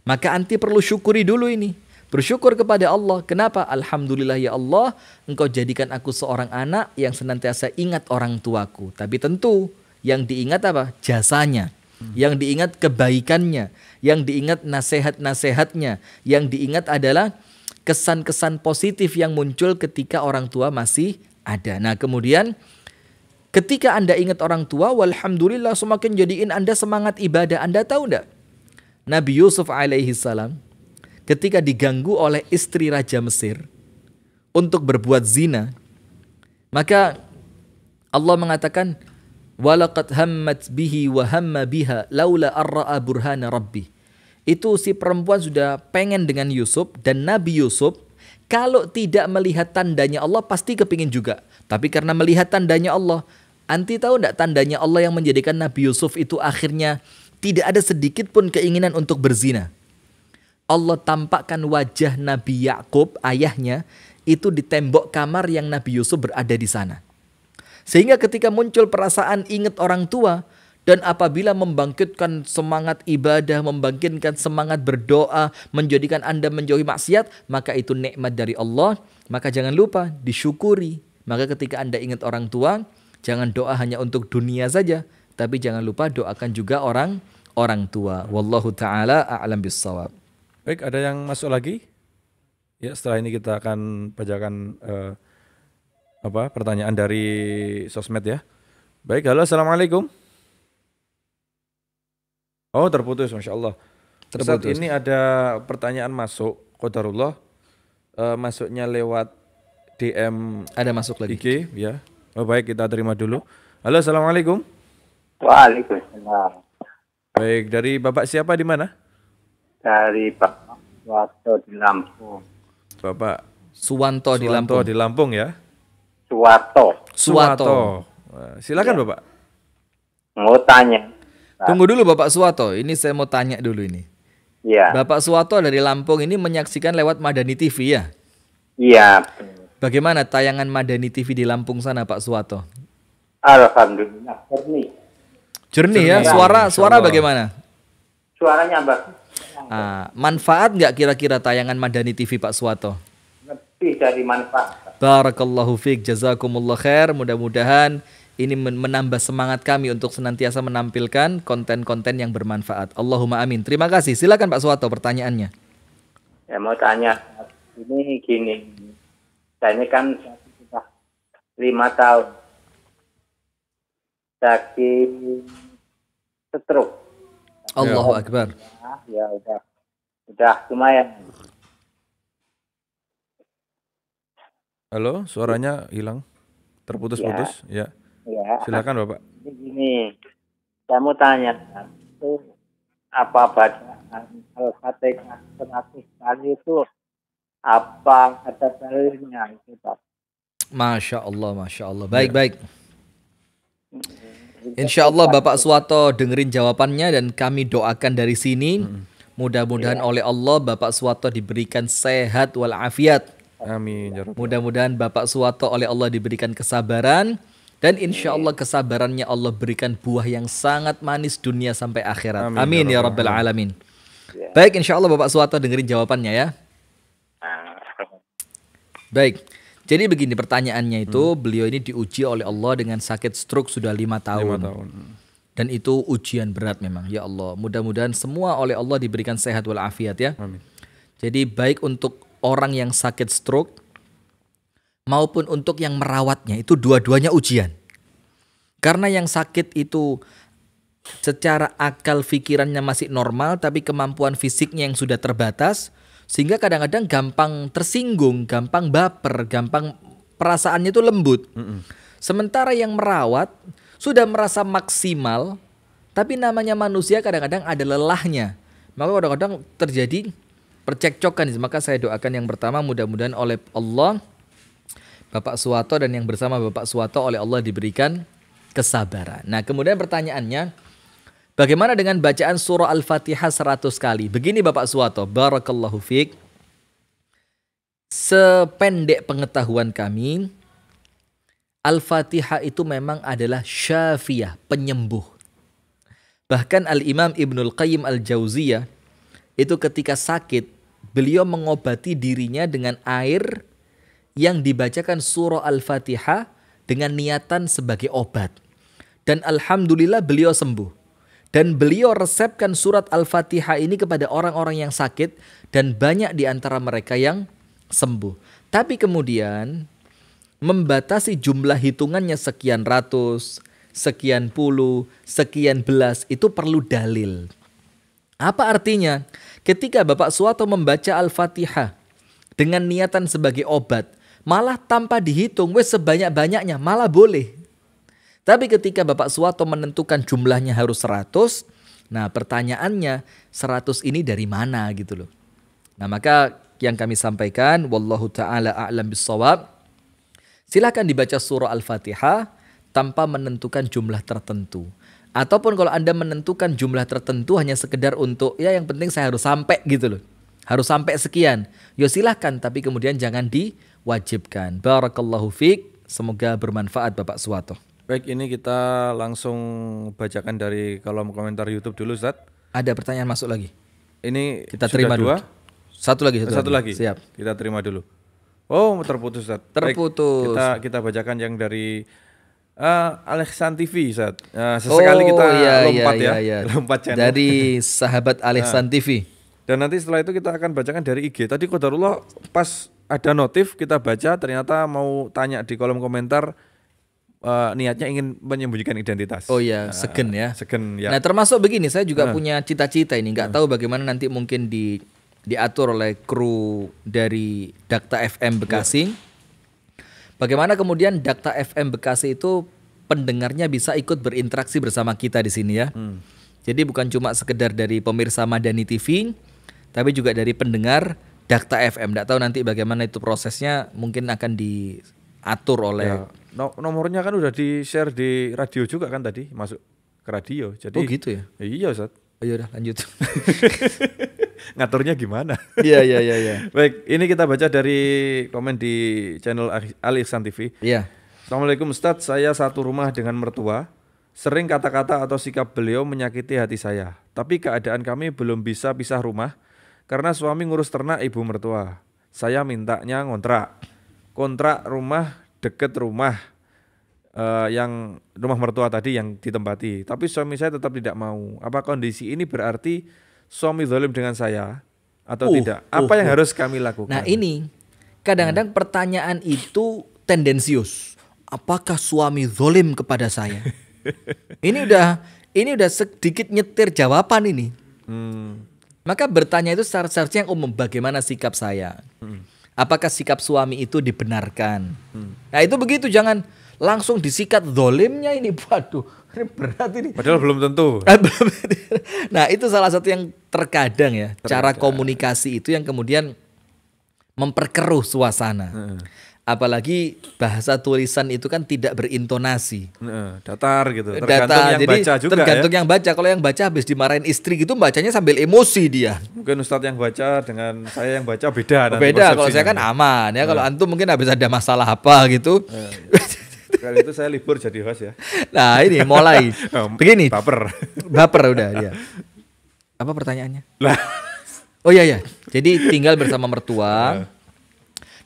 Maka anti perlu syukuri dulu ini. Bersyukur kepada Allah. Kenapa? Alhamdulillah ya Allah, engkau jadikan aku seorang anak yang senantiasa ingat orang tuaku. Tapi tentu yang diingat apa? Jasanya. Yang diingat kebaikannya. Yang diingat nasihat-nasihatnya. Yang diingat adalah kesan-kesan positif yang muncul ketika orang tua masih ada. Nah kemudian ketika Anda ingat orang tua, walhamdulillah semakin jadiin Anda semangat ibadah. Anda tahu enggak? Nabi Yusuf alaihi salam ketika diganggu oleh istri Raja Mesir untuk berbuat zina, maka Allah mengatakan, Walaqad hammat bihi wa hamma biha laula arra'a burhana rabbi. Itu si perempuan sudah pengen dengan Yusuf dan Nabi Yusuf kalau tidak melihat tandanya Allah pasti kepingin juga. Tapi karena melihat tandanya Allah, anti tahu tidak tandanya Allah yang menjadikan Nabi Yusuf itu akhirnya tidak ada sedikit pun keinginan untuk berzina. Allah tampakkan wajah Nabi Yakub ayahnya itu di tembok kamar yang Nabi Yusuf berada di sana. Sehingga ketika muncul perasaan ingat orang tua dan apabila membangkitkan semangat ibadah, membangkitkan semangat berdoa, menjadikan Anda menjauhi maksiat, maka itu nikmat dari Allah. Maka jangan lupa disyukuri. Maka ketika Anda ingat orang tua, jangan doa hanya untuk dunia saja, tapi jangan lupa doakan juga orang orang tua. Wallahu taala a'lam bissawab. Baik, ada yang masuk lagi? Ya, setelah ini kita akan bacakan eh, apa pertanyaan dari sosmed ya. Baik, halo, assalamualaikum. Oh, terputus, masya Allah. Terputus. ini ada pertanyaan masuk, Qadarullah. Eh, masuknya lewat DM Ada masuk lagi. IG, ya. Oh, baik, kita terima dulu. Halo, assalamualaikum. Waalaikumsalam. Baik, dari Bapak siapa di mana? Dari Pak Suwarto di Lampung. Bapak Suwanto di Suwanto Lampung. di Lampung ya. Suwarto. Suwato. Wah, Silakan Bapak. Mau tanya. Tunggu dulu Bapak Suwato. Ini saya mau tanya dulu ini. Iya. Bapak Suwato dari Lampung ini menyaksikan lewat Madani TV ya. Iya. Bagaimana tayangan Madani TV di Lampung sana Pak Suwato? Alhamdulillah. Jernih. Jernih ya, suara suara bagaimana? Suaranya bagus. Ah, manfaat nggak kira-kira tayangan Madani TV Pak Suwato? Lebih dari manfaat. Barakallahu fiik, jazakumullah khair. Mudah-mudahan ini men- menambah semangat kami untuk senantiasa menampilkan konten-konten yang bermanfaat. Allahumma amin. Terima kasih. Silakan Pak Suwato pertanyaannya. Ya mau tanya. Ini gini. Saya ini kan sudah lima tahun. Sakit stroke. Allahu akbar. Nah, ya udah. Udah lumayan. Halo, suaranya hilang. Terputus-putus. Ya. Ya. Silakan Bapak. Gini, saya mau tanya, itu apa bacaan Al-Fatihah seratus kali itu apa ada dalilnya itu Pak? Masya Allah, Masya Allah. Baik, baik. Insya Allah Bapak Suwato dengerin jawabannya dan kami doakan dari sini. Mudah-mudahan oleh Allah Bapak Suwato diberikan sehat walafiat. Amin ya Rabbal. Mudah-mudahan Bapak Suwato oleh Allah diberikan kesabaran. Dan insya Allah kesabarannya Allah berikan buah yang sangat manis dunia sampai akhirat. Amin, Amin, ya ya Rabbal Alamin. Baik, insya Allah Bapak Suwato dengerin jawabannya ya. Baik. Jadi begini pertanyaannya itu beliau ini diuji oleh Allah dengan sakit stroke sudah lima tahun. Lima tahun. Dan itu ujian berat memang. Ya Allah, mudah-mudahan semua oleh Allah diberikan sehat walafiat ya. Amin. Jadi baik untuk orang yang sakit stroke maupun untuk yang merawatnya itu dua-duanya ujian. Karena yang sakit itu secara akal pikirannya masih normal tapi kemampuan fisiknya yang sudah terbatas sehingga kadang-kadang gampang tersinggung, gampang baper, gampang perasaannya itu lembut. Sementara yang merawat sudah merasa maksimal tapi namanya manusia kadang-kadang ada lelahnya. Maka kadang-kadang terjadi percekcokan. Maka saya doakan yang pertama mudah-mudahan oleh Allah Bapak Suwato dan yang bersama Bapak Suwato oleh Allah diberikan kesabaran. Nah, kemudian pertanyaannya, bagaimana dengan bacaan surah Al-Fatihah 100 kali? Begini Bapak Suwato, barakallahu fiik. Sependek pengetahuan kami, Al-Fatihah itu memang adalah syafiyah, penyembuh. Bahkan Al-Imam Ibnul Qayyim Al-Jauziyah itu ketika sakit, beliau mengobati dirinya dengan air yang dibacakan surah Al-Fatihah dengan niatan sebagai obat. Dan alhamdulillah beliau sembuh. Dan beliau resepkan surat Al-Fatihah ini kepada orang-orang yang sakit dan banyak di antara mereka yang sembuh. Tapi kemudian membatasi jumlah hitungannya sekian ratus, sekian puluh, sekian belas itu perlu dalil. Apa artinya? Ketika Bapak Suwato membaca Al-Fatihah dengan niatan sebagai obat, malah tanpa dihitung, wes sebanyak-banyaknya, malah boleh. Tapi ketika Bapak Suwato menentukan jumlahnya harus 100, nah pertanyaannya 100 ini dari mana gitu loh. Nah maka yang kami sampaikan, Wallahu ta'ala a'lam bisawab, silakan dibaca surah Al-Fatihah tanpa menentukan jumlah tertentu. Ataupun kalau Anda menentukan jumlah tertentu hanya sekedar untuk ya yang penting saya harus sampai gitu loh. Harus sampai sekian. Ya silahkan tapi kemudian jangan diwajibkan. Barakallahu fiik. Semoga bermanfaat Bapak Suwato. Baik, ini kita langsung bacakan dari kolom komentar YouTube dulu, Ustaz. Ada pertanyaan masuk lagi. Ini Kita sudah terima dua. dulu. Satu lagi, satu, Satu lagi. Siap. Kita terima dulu. Oh, terputus, Ustaz. Baik, Terputus. kita kita bacakan yang dari eh Alexan TV, Ustaz. Eh, sesekali kita iya, lompat iya, ya. iya, iya. Lompat channel. Dari sahabat Alexan TV. Dan nanti setelah itu kita akan bacakan dari IG. Tadi Qadarullah pas ada notif kita baca ternyata mau tanya di kolom komentar eh, niatnya ingin menyembunyikan identitas. Oh iya, segen ya. Segen ya. Nah termasuk begini, saya juga punya cita-cita ini, nggak tahu bagaimana nanti mungkin di diatur oleh kru dari Dakta FM Bekasi. Bagaimana kemudian Dakta FM Bekasi itu pendengarnya bisa ikut berinteraksi bersama kita di sini ya. Jadi bukan cuma sekedar dari pemirsa Madani TV, tapi juga dari pendengar Dakta FM. Nggak tahu nanti bagaimana itu prosesnya, mungkin akan diatur oleh. Ya, no- nomornya kan udah di-share di radio juga kan tadi masuk ke radio. Jadi Oh gitu ya. Iya, Ustaz. Oh yaudah lanjut. Ngaturnya gimana? Iya iya iya iya. Baik, ini kita baca dari komen di channel Ali Ihsan TV. Iya. Assalamualaikum Ustadz, saya satu rumah dengan mertua. Sering kata-kata atau sikap beliau menyakiti hati saya. Tapi keadaan kami belum bisa pisah rumah karena suami ngurus ternak ibu mertua. Saya mintanya ngontrak. Kontrak rumah deket rumah eh, yang rumah mertua tadi yang ditempati. Tapi suami saya tetap tidak mau. Apa kondisi ini berarti suami zalim dengan saya atau Uh, tidak? Apa uh, yang uh. harus kami lakukan? Nah ini kadang-kadang pertanyaan itu tendensius. Apakah suami zolim kepada saya? ini udah ini udah sedikit nyetir jawaban ini. Hmm, Maka bertanya itu secara seharusnya yang umum bagaimana sikap saya? Apakah sikap suami itu dibenarkan? Nah itu begitu jangan langsung disikat zolimnya ini. Waduh ini berat ini. padahal belum tentu. Ah, belum. nah itu salah satu yang terkadang ya cara komunikasi itu yang kemudian memperkeruh suasana. Apalagi bahasa tulisan itu kan tidak berintonasi. Datar gitu. Tergantung Data, yang jadi baca juga tergantung ya. yang baca. Kalau yang baca habis dimarahin istri gitu bacanya sambil emosi dia. Mungkin Ustadz yang baca dengan saya yang baca beda. nanti Beda kalau saya kan aman ya. Kalau antum mungkin habis ada masalah apa gitu. Kali itu saya libur jadi host ya. nah ini mulai. Begini. Baper. Baper udah dia. Apa pertanyaannya? Lah. Oh iya ya. Jadi tinggal bersama mertua.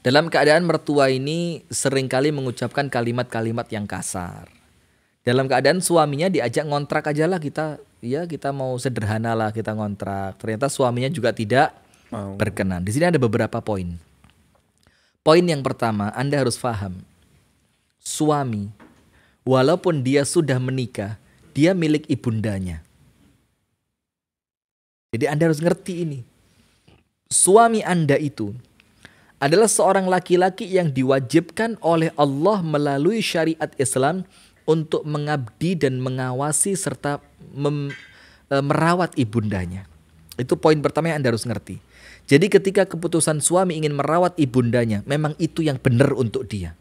Dalam keadaan mertua ini sering kali mengucapkan kalimat-kalimat yang kasar. Dalam keadaan suaminya diajak ngontrak aja lah kita, ya kita mau sederhana lah kita ngontrak. Ternyata suaminya juga tidak Mau. berkenan. Di sini ada beberapa poin. Poin yang pertama, Anda harus paham. Suami, walaupun dia sudah menikah, dia milik ibundanya. Jadi Anda harus ngerti ini. Suami Anda itu adalah seorang laki-laki yang diwajibkan oleh Allah melalui syariat Islam untuk mengabdi dan mengawasi serta mem- e, merawat ibundanya. Itu poin pertama yang Anda harus ngerti. Jadi ketika keputusan suami ingin merawat ibundanya, memang itu yang benar untuk dia.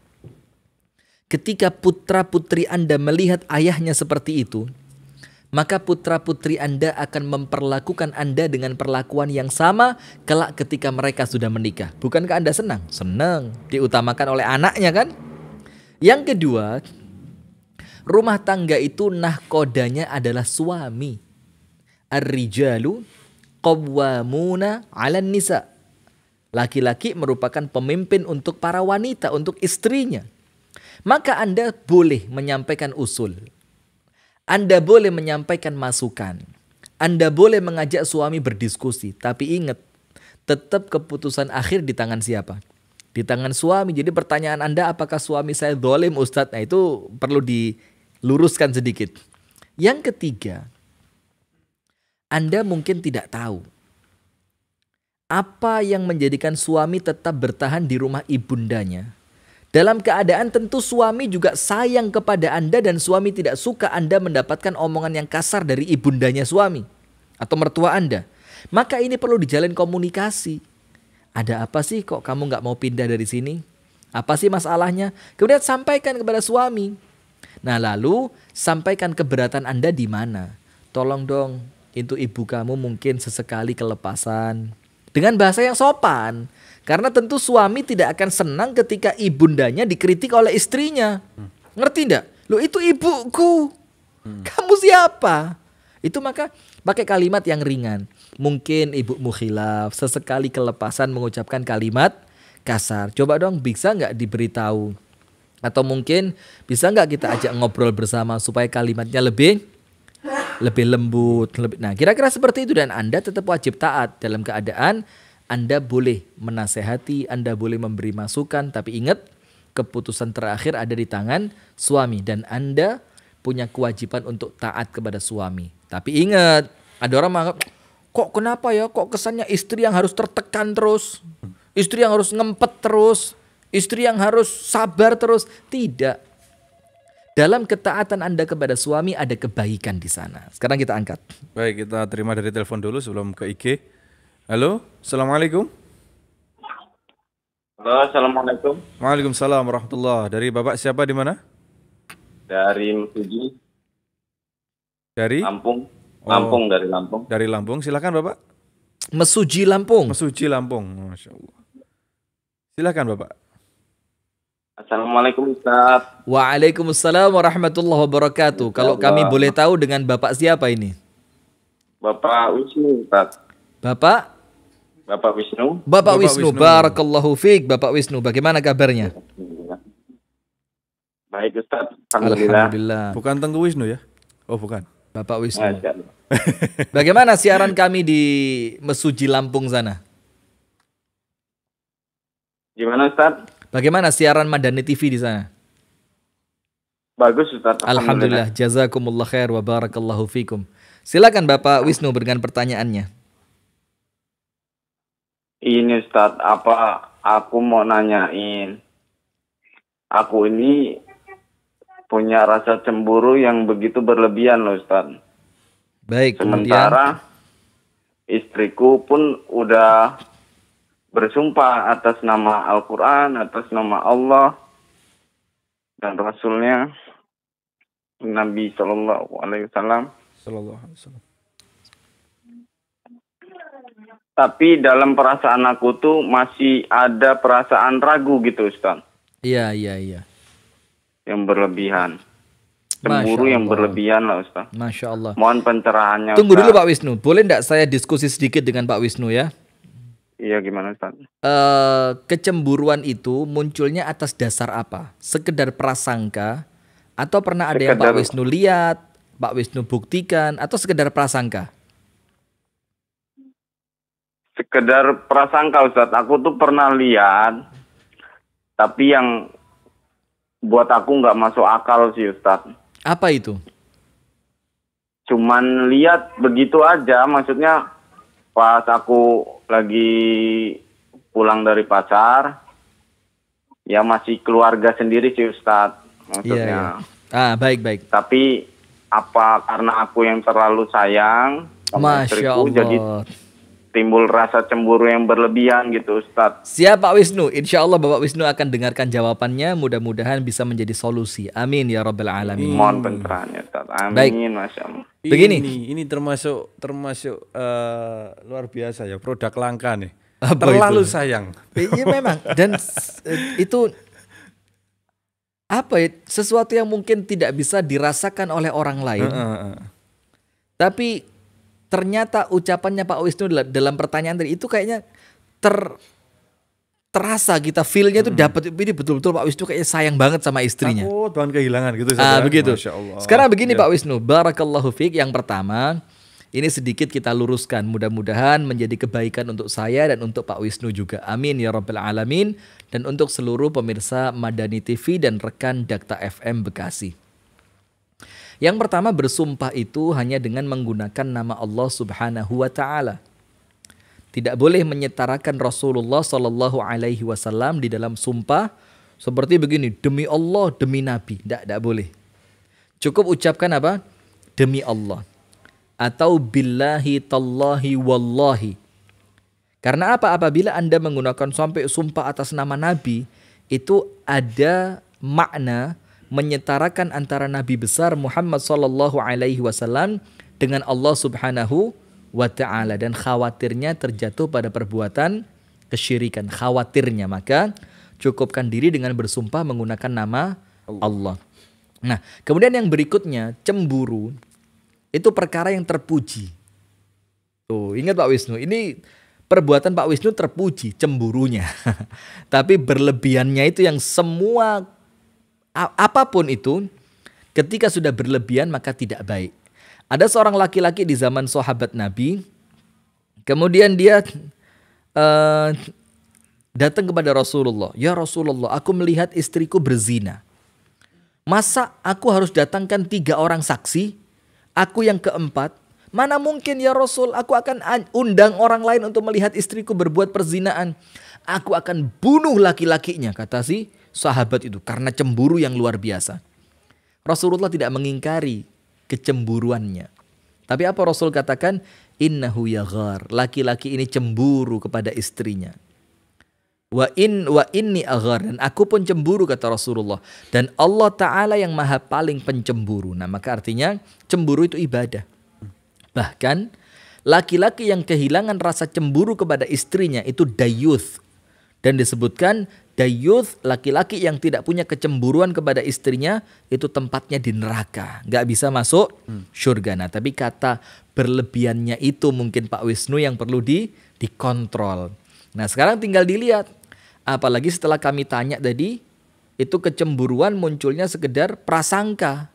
Ketika putra-putri Anda melihat ayahnya seperti itu, maka putra-putri Anda akan memperlakukan Anda dengan perlakuan yang sama kelak ketika mereka sudah menikah. Bukankah Anda senang? Senang. Diutamakan oleh anaknya kan? Yang kedua, rumah tangga itu nahkodanya adalah suami. Ar-rijalu qawwamuna 'alan nisa. Laki-laki merupakan pemimpin untuk para wanita, untuk istrinya. Maka Anda boleh menyampaikan usul. Anda boleh menyampaikan masukan. Anda boleh mengajak suami berdiskusi, tapi ingat, tetap keputusan akhir di tangan siapa? Di tangan suami. Jadi pertanyaan Anda apakah suami saya dolim Ustadz? Nah itu perlu diluruskan sedikit. Yang ketiga, Anda mungkin tidak tahu apa yang menjadikan suami tetap bertahan di rumah ibundanya. Dalam keadaan tentu suami juga sayang kepada Anda dan suami tidak suka Anda mendapatkan omongan yang kasar dari ibundanya suami atau mertua Anda. Maka ini perlu dijalin komunikasi. Ada apa sih kok kamu nggak mau pindah dari sini? Apa sih masalahnya? Kemudian sampaikan kepada suami. Nah lalu sampaikan keberatan Anda di mana. Tolong dong, itu ibu kamu mungkin sesekali kelepasan. Dengan bahasa yang sopan. Karena tentu suami tidak akan senang ketika ibundanya dikritik oleh istrinya. Ngerti ndak? Lo itu ibuku. Kamu siapa? Itu maka pakai kalimat yang ringan. Mungkin ibumu khilaf, sesekali kelepasan mengucapkan kalimat kasar. Coba dong bisa nggak diberitahu? Atau mungkin bisa nggak kita ajak ngobrol bersama supaya kalimatnya lebih lebih lembut, lebih. Nah, kira-kira seperti itu dan Anda tetap wajib taat dalam keadaan Anda boleh menasehati, Anda boleh memberi masukan, tapi ingat keputusan terakhir ada di tangan suami dan Anda punya kewajiban untuk taat kepada suami. Tapi ingat, ada orang menganggap kok kenapa ya? Kok kesannya istri yang harus tertekan terus? Istri yang harus ngempet terus? Istri yang harus sabar terus? Tidak. Dalam ketaatan Anda kepada suami ada kebaikan di sana. Sekarang kita angkat. Baik, kita terima dari telepon dulu sebelum ke IG. Halo, Assalamualaikum. Halo, Assalamualaikum. Waalaikumsalam warahmatullah. Dari Bapak siapa di mana? Dari Mesuji, Dari Lampung. Oh. Lampung, dari Lampung. dari Lampung. Silakan Bapak. Mesuji Lampung. Mesuji Lampung. Masya Allah. Silakan Bapak. Assalamualaikum Ustaz. Waalaikumsalam warahmatullahi wabarakatuh. Kalau kami boleh tahu dengan Bapak siapa ini? Bapak Wisnu Ustaz. Bapak? Bapak Wisnu. Bapak, Bapak Wisnu. Wisnu. Barakallahu fiik. Bapak Wisnu, bagaimana kabarnya? Baik Ustaz. Alhamdulillah. Alhamdulillah. Bukan Tengku Wisnu ya? Oh, bukan. Bapak Wisnu. Bagaimana siaran kami di Mesuji Lampung sana? Gimana Ustaz? Bagaimana siaran Madani TV di sana? Bagus Ustaz. Alhamdulillah. Jazakumullah khair wa barakallahu fikum. Silakan Bapak Wisnu dengan pertanyaannya. Ini Ustaz, apa aku mau nanyain. Aku ini punya rasa cemburu yang begitu berlebihan loh Ustaz. Baik, kemudian Sementara istriku pun udah bersumpah atas nama Al-Quran, atas nama Allah dan Rasulnya Nabi Shallallahu Alaihi Wasallam. Sallallahu alaihi wasallam. Tapi dalam perasaan aku tuh masih ada perasaan ragu gitu Ustaz, Iya, iya, iya. yang berlebihan. Cemburu yang berlebihan lah Ustaz. Masya Allah. Mohon pencerahannya Tunggu Ustaz. dulu Pak Wisnu. Boleh tidak saya diskusi sedikit dengan Pak Wisnu ya? Iya gimana Ustaz? Eh, kecemburuan itu munculnya atas dasar apa? Sekedar prasangka atau pernah ada yang Pak Sekedar- Wisnu lihat, Pak Wisnu buktikan atau sekedar prasangka? Sekedar prasangka Ustaz. Aku tuh pernah lihat, tapi yang buat aku nggak masuk akal sih Ustaz. Apa itu? Cuman lihat begitu aja, maksudnya pas aku lagi pulang dari pasar, ya masih keluarga sendiri sih Ustaz. Maksudnya. Ah, baik baik. Tapi apa karena aku yang terlalu sayang sama Masya istriku, jadi Allah. Timbul rasa cemburu yang berlebihan gitu Ustaz. Siap Pak Wisnu. Insya Allah Bapak Wisnu akan dengarkan jawabannya. Mudah-mudahan bisa menjadi solusi. Amin ya Rabbal Alamin. Mohon pencerahannya Ustaz. Amin. Baik. Masya Allah. Begini. Ini, ini termasuk termasuk eh, luar biasa ya produk langka nih. Apa Terlalu itu? sayang. Iya memang. Dan eh, itu apa ya? Sesuatu yang mungkin tidak bisa dirasakan oleh orang lain. Heeh, heeh. Tapi ternyata ucapannya Pak Wisnu dalam, pertanyaan tadi itu kayaknya ter terasa kita feel-nya itu dapat ini betul-betul Pak Wisnu kayaknya sayang banget sama istrinya. Takut bahan kehilangan gitu. Ah begitu. Masya Allah. Sekarang begini Ya. Pak Wisnu, barakallahu fiik. Yang pertama, ini sedikit kita luruskan. Mudah-mudahan menjadi kebaikan untuk saya dan untuk Pak Wisnu juga. Amin ya rabbal alamin dan untuk seluruh pemirsa Madani TV dan rekan Dakta FM Bekasi. Yang pertama bersumpah itu hanya dengan menggunakan nama Allah Subhanahu wa taala. Tidak boleh menyetarakan Rasulullah Shallallahu Alaihi Wasallam di dalam sumpah seperti begini demi Allah demi Nabi. Tidak, tidak boleh. Cukup ucapkan apa? Demi Allah. Atau billahi tallahi wallahi. Karena apa? Apabila Anda menggunakan sampai sumpah atas nama Nabi, itu ada makna menyetarakan antara Nabi besar Muhammad Sallallahu Alaihi Wasallam dengan Allah Subhanahu wa taala dan khawatirnya terjatuh pada perbuatan kesyirikan khawatirnya maka cukupkan diri dengan bersumpah menggunakan nama Allah. Nah, kemudian yang berikutnya cemburu itu perkara yang terpuji. Tuh, ingat Pak Wisnu, ini perbuatan Pak Wisnu terpuji cemburunya. Tapi berlebihannya itu yang semua apa pun itu ketika sudah berlebihan maka tidak baik. Ada seorang laki-laki di zaman sahabat Nabi, kemudian dia uh, datang kepada Rasulullah. Ya Rasulullah, aku melihat istriku berzina. Masa aku harus datangkan tiga orang saksi? Aku yang keempat. Mana mungkin ya Rasul, aku akan undang orang lain untuk melihat istriku berbuat perzinaan. Aku akan bunuh laki-lakinya, kata si sahabat itu. Karena cemburu yang luar biasa. Rasulullah tidak mengingkari kecemburuannya. Tapi apa Rasul katakan? Innahu yaghar. Laki-laki ini cemburu kepada istrinya. Wa in wa inni aghar dan aku pun cemburu kata Rasulullah dan Allah taala yang maha paling pencemburu. Nah, maka artinya cemburu itu ibadah. Bahkan laki-laki yang kehilangan rasa cemburu kepada istrinya itu dayuth dan disebutkan Dayuth laki-laki yang tidak punya kecemburuan kepada istrinya itu tempatnya di neraka, nggak bisa masuk surga. Nah, tapi kata berlebihannya itu mungkin Pak Wisnu yang perlu di dikontrol. Nah, sekarang tinggal dilihat. Apalagi setelah kami tanya tadi, itu kecemburuan munculnya sekedar prasangka.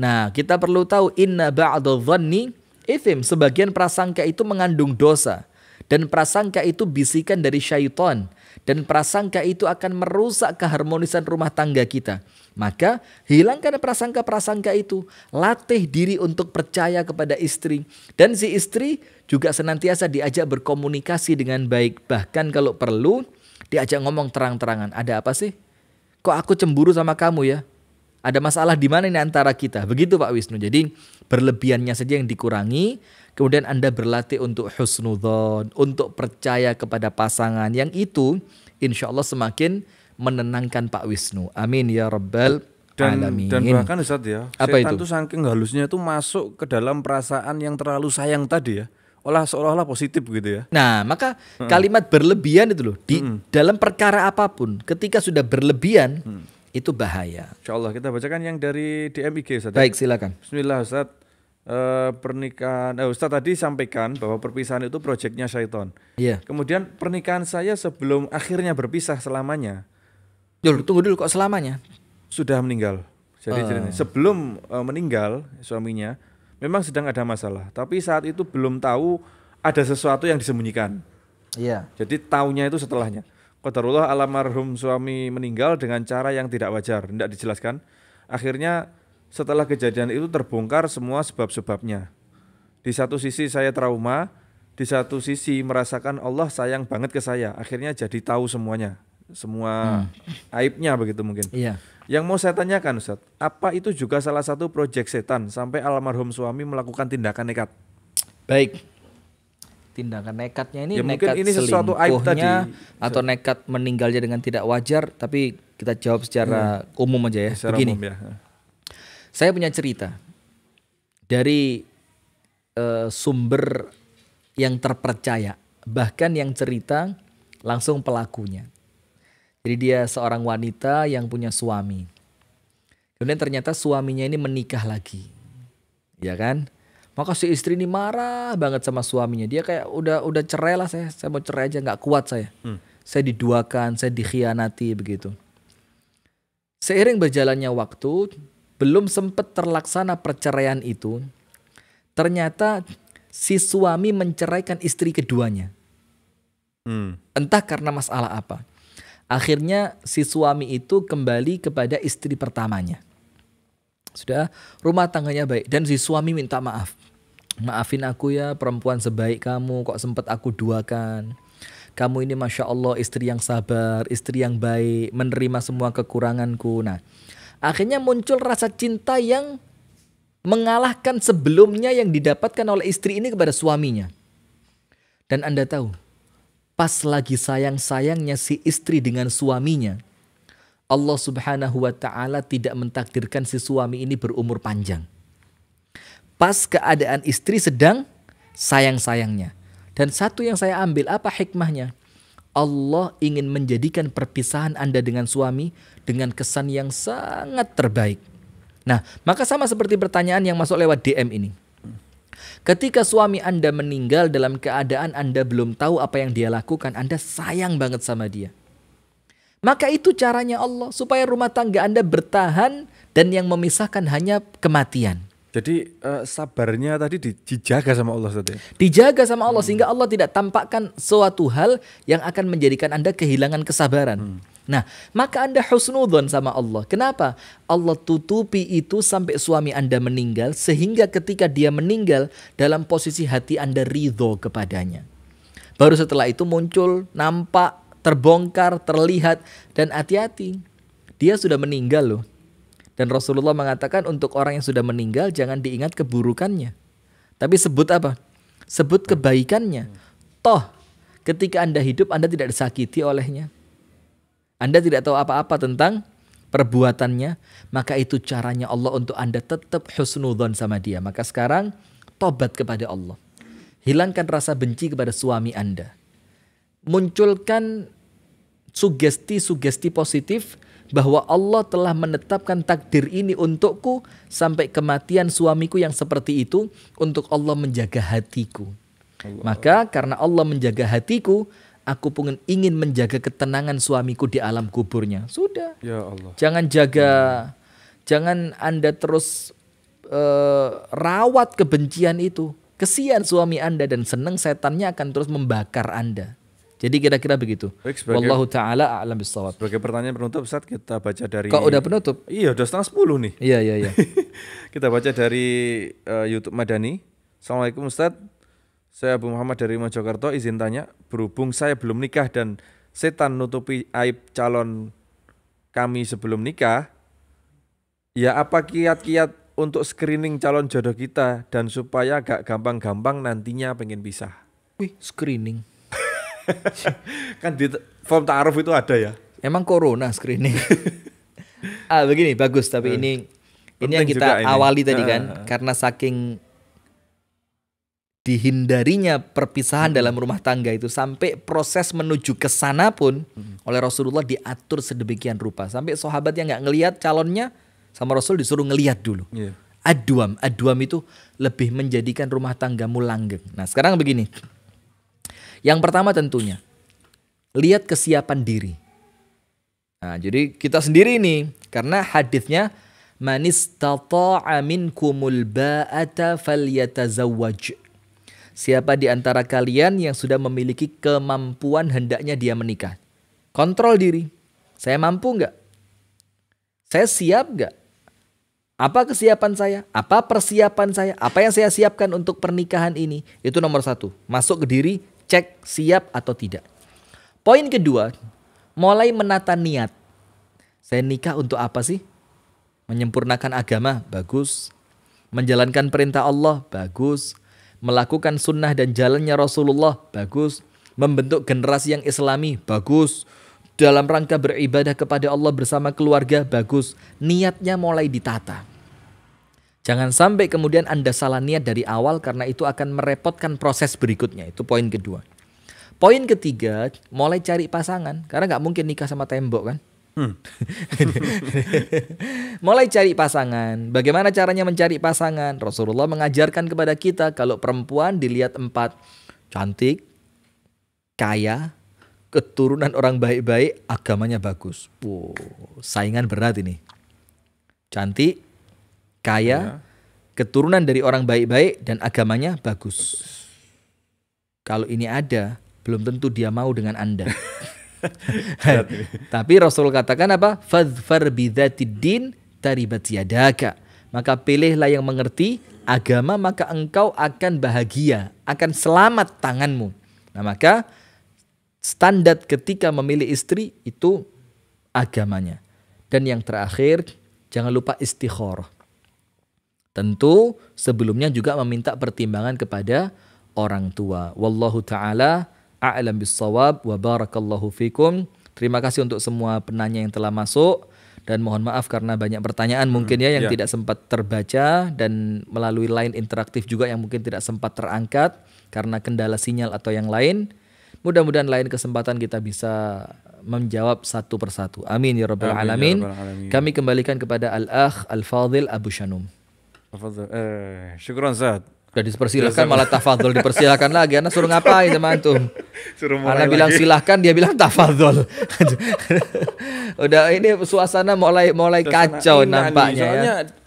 Nah, kita perlu tahu inna ba'dadh-dhanni ithim. Sebagian prasangka itu mengandung dosa. Dan prasangka itu bisikan dari syaitan dan prasangka itu akan merusak keharmonisan rumah tangga kita. Maka hilangkan prasangka-prasangka itu, latih diri untuk percaya kepada istri dan si istri juga senantiasa diajak berkomunikasi dengan baik. Bahkan kalau perlu diajak ngomong terang-terangan. Ada apa sih? Kok aku cemburu sama kamu ya? Ada masalah di mana ini antara kita? Begitu Pak Wisnu. Jadi berlebihannya saja yang dikurangi, kemudian Anda berlatih untuk husnudon, untuk percaya kepada pasangan yang itu insya Allah semakin menenangkan Pak Wisnu. Amin ya Rabbal dan, alamin. dan bahkan Ustaz ya, Apa setan itu? tuh saking halusnya itu masuk ke dalam perasaan yang terlalu sayang tadi ya. Olah seolah-olah positif gitu ya. Nah, maka kalimat berlebihan itu loh di dalam perkara apa pun, ketika sudah berlebihan itu bahaya. Insya Allah kita bacakan yang dari DMIG Ustaz. ya. Baik, silakan. Bismillah Ustaz. Eh, pernikahan eh, Ustaz tadi sampaikan bahwa perpisahan itu proyeknya syaitan. Iya. Kemudian pernikahan saya sebelum akhirnya berpisah selamanya Yul, tunggu dulu kok selamanya. sudah meninggal. Jadi ceritanya, sebelum eh, meninggal suaminya memang sedang ada masalah, tapi saat itu belum tahu ada sesuatu yang disembunyikan. Iya. Jadi taunya itu setelahnya. Qadarullah almarhum suami meninggal dengan cara yang tidak wajar, tidak dijelaskan. Akhirnya setelah kejadian itu terbongkar semua sebab-sebabnya. Di satu sisi saya trauma, di satu sisi merasakan Allah sayang banget ke saya. Akhirnya jadi tahu semuanya, semua aibnya begitu mungkin. Iya. Yang mau saya tanyakan Ustaz, apa itu juga salah satu proyek setan sampai almarhum suami melakukan tindakan nekat? Baik. Tindakan nekatnya ini Ya, mungkin nekat ini sesuatu aib tadi. atau nekat meninggalnya dengan tidak wajar, tapi kita jawab secara umum aja ya. Secara Begini. umum ya. Saya punya cerita dari eh, sumber yang terpercaya, bahkan yang cerita langsung pelakunya. Jadi dia seorang wanita yang punya suami. Kemudian ternyata suaminya ini menikah lagi. Ya kan? Maka si istri ini marah banget sama suaminya. Dia kayak udah udah cerai lah saya. Saya mau cerai aja nggak kuat saya. Saya diduakan, saya dikhianati begitu. Seiring berjalannya waktu, belum sempat terlaksana perceraian itu, ternyata si suami menceraikan istri keduanya. Hmm. Entah karena masalah apa. Akhirnya si suami itu kembali kepada istri pertamanya. Sudah rumah tangganya baik dan si suami minta maaf. Maafin aku ya perempuan sebaik kamu kok sempat aku duakan. Kamu ini masya Allah istri yang sabar, istri yang baik, menerima semua kekuranganku. Nah, akhirnya muncul rasa cinta yang mengalahkan sebelumnya yang didapatkan oleh istri ini kepada suaminya. Dan Anda tahu, pas lagi sayang-sayangnya si istri dengan suaminya, Allah Subhanahu wa taala tidak mentakdirkan si suami ini berumur panjang. Pas keadaan istri sedang sayang-sayangnya. Dan satu yang saya ambil apa hikmahnya? Allah ingin menjadikan perpisahan Anda dengan suami dengan kesan yang sangat terbaik. Nah, maka sama seperti pertanyaan yang masuk lewat DM ini. Ketika suami Anda meninggal dalam keadaan Anda belum tahu apa yang dia lakukan, Anda sayang banget sama dia. Maka itu caranya Allah supaya rumah tangga Anda bertahan dan yang memisahkan hanya kematian. Jadi eh, sabarnya tadi di- dijaga sama Allah Ustaz ya? Dijaga sama Allah sehingga Allah tidak tampakkan suatu hal yang akan menjadikan Anda kehilangan kesabaran. Nah, maka Anda husnudzon sama Allah. Kenapa? Allah tutupi itu sampai suami Anda meninggal sehingga ketika dia meninggal dalam posisi hati Anda ridho kepadanya. Baru setelah itu muncul, nampak, terbongkar, terlihat dan hati-hati. Dia sudah meninggal loh. Dan Rasulullah mengatakan untuk orang yang sudah meninggal jangan diingat keburukannya. Tapi sebut apa? Sebut kebaikannya. Toh ketika Anda hidup Anda tidak disakiti olehnya. Anda tidak tahu apa-apa tentang perbuatannya, maka itu caranya Allah untuk Anda tetap husnudzon sama dia. Maka sekarang tobat kepada Allah. Hilangkan rasa benci kepada suami Anda. Munculkan sugesti-sugesti positif bahwa Allah telah menetapkan takdir ini untukku sampai kematian suamiku yang seperti itu untuk Allah menjaga hatiku. Maka karena Allah menjaga hatiku, aku pun ingin menjaga ketenangan suamiku di alam kuburnya. Sudah. Ya Allah. Jangan jaga, jangan Anda terus eh, rawat kebencian itu. Kesian suami Anda dan senang setannya akan terus membakar Anda. Jadi kira-kira begitu. Baik, sebagai- Wallahu taala a'lam bissawab. Sebagai pertanyaan penutup Ustaz kita baca dari Kok udah penutup? Iya, udah setengah sepuluh nih. Iya, iya, iya. kita baca dari eh, YouTube Madani. Assalamualaikum Ustaz. Saya Abu Muhammad dari Mojokerto. Izin tanya, berhubung saya belum nikah dan setan nutupi aib calon kami sebelum nikah, ya apa kiat-kiat untuk screening calon jodoh kita dan supaya gak gampang-gampang nantinya pengen pisah? Wih, screening. Kan di form ta'aruf itu ada ya. Emang corona screening. ah, begini bagus tapi ini ini yang kita ini. awali tadi kan ah. karena saking dihindarinya perpisahan dalam rumah tangga itu sampai proses menuju ke sana pun oleh Rasulullah diatur sedemikian rupa sampai sahabat yang nggak ngelihat calonnya sama Rasul disuruh ngelihat dulu. Iya. Aduam, aduam itu lebih menjadikan rumah tanggamu langgeng. Nah, sekarang begini. Yang pertama tentunya lihat kesiapan diri. Nah, jadi kita sendiri nih karena hadisnya man istata'a minkumul ba'ata falyatazawwaj. Siapa di antara kalian yang sudah memiliki kemampuan hendaknya dia menikah. Kontrol diri. Saya mampu nggak? Saya siap nggak? Apa kesiapan saya? Apa persiapan saya? Apa yang saya siapkan untuk pernikahan ini? Itu nomor satu. Masuk ke diri, cek siap atau tidak. Poin kedua, mulai menata niat. Saya nikah untuk apa sih? Menyempurnakan agama, bagus. Menjalankan perintah Allah, bagus. Melakukan sunnah dan jalannya Rasulullah, bagus. Membentuk generasi yang islami, bagus. Dalam rangka beribadah kepada Allah bersama keluarga, bagus. Niatnya mulai ditata. Jangan sampai kemudian Anda salah niat dari awal karena itu akan merepotkan proses berikutnya. Itu poin kedua. Poin ketiga, mulai cari pasangan. Karena nggak mungkin nikah sama tembok kan. mulai cari pasangan. Bagaimana caranya mencari pasangan? Rasulullah mengajarkan kepada kita kalau perempuan dilihat empat. Cantik, kaya, keturunan orang baik-baik, agamanya bagus. Wow, saingan berat ini. Cantik, kaya, keturunan dari orang baik-baik dan agamanya bagus. Kalau ini ada, belum tentu dia mau dengan Anda. Tapi Rasul katakan apa? Fadfar bidzatid din taribat yadaka. Maka pilihlah yang mengerti agama maka engkau akan bahagia, akan selamat tanganmu. Nah, maka standar ketika memilih istri itu agamanya. Dan yang terakhir, jangan lupa istikharah. Tentu sebelumnya juga meminta pertimbangan kepada orang tua. Wallahu taala a'lam bissawab wa barakallahu fikum. Terima kasih untuk semua penanya yang telah masuk dan mohon maaf karena banyak pertanyaan mungkin ya yang ya. tidak sempat terbaca dan melalui line interaktif juga yang mungkin tidak sempat terangkat karena kendala sinyal atau yang lain. Mudah-mudahan lain kesempatan kita bisa menjawab satu persatu. Amin ya rabbal ya alamin. rabbal alamin. Kami kembalikan kepada Al-Akh Al-Fadil Abu Shanum. Tafadhal. Eh, syukran Ustaz. Udah dipersilahkan malah tafadhol dipersilahkan lagi. Anak suruh ngapain sama antum? Suruh mulai Anak bilang silahkan dia bilang tafadhol. Udah ini suasana mulai mulai Suasana kacau nih. nampaknya Soalnya ya.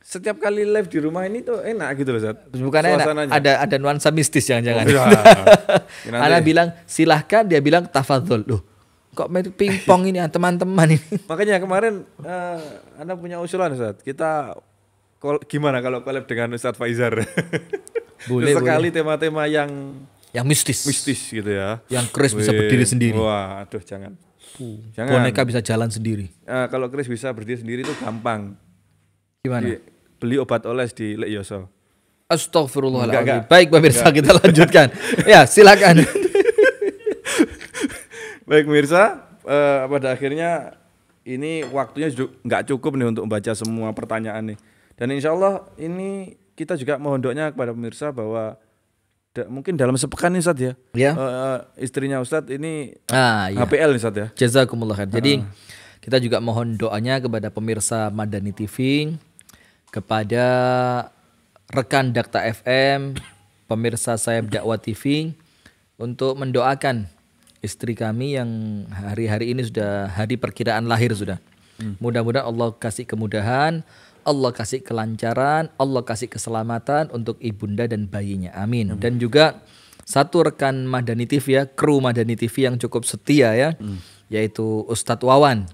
setiap kali live di rumah ini tuh enak gitu loh Ustaz. Bukannya enak, ada ada nuansa mistis jangan-jangan. Oh. Ya, nanti- Ana bilang silahkan, dia bilang tafadhol. Loh, kok main pingpong ini teman-teman ini? Makanya kemarin eh, Anda punya usulan Ustaz. Kita gimana kalau collab dengan Ustaz Faizar? Boleh, Sekali tema-tema yang Yang mistis. mistis gitu ya. Yang Chris bisa berdiri sendiri. Wah, aduh jangan. Jangan. Boneka bisa jalan sendiri. Eh, kalau Chris bisa berdiri sendiri itu gampang. Gimana? Di- beli obat oles di Lek Yoso. Astagfirullahaladzim. Enggak, enggak. Baik pemirsa kita lanjutkan. ya silakan. Baik pemirsa, eh, pada akhirnya ini waktunya nggak cukup nih untuk membaca semua pertanyaan nih. Dan insya Allah ini kita juga mohon doanya kepada pemirsa bahwa da- mungkin dalam sepekan nih Ustaz ya. Ya. eh, istrinya Ustadz ini Ah, iya. HPL nih ya. Jazakumullah khair. Jadi kita juga mohon doanya kepada pemirsa Madani TV, kepada rekan Dakta FM, pemirsa Sayap Dakwah TV untuk mendoakan istri kami yang hari-hari ini sudah hari perkiraan lahir sudah. Mudah-mudahan Allah kasih kemudahan, Allah kasih kelancaran, Allah kasih keselamatan untuk ibunda dan bayinya. Amin. Dan juga satu rekan Madani TV ya, kru Madani TV yang cukup setia ya, yaitu Ustadz Wawan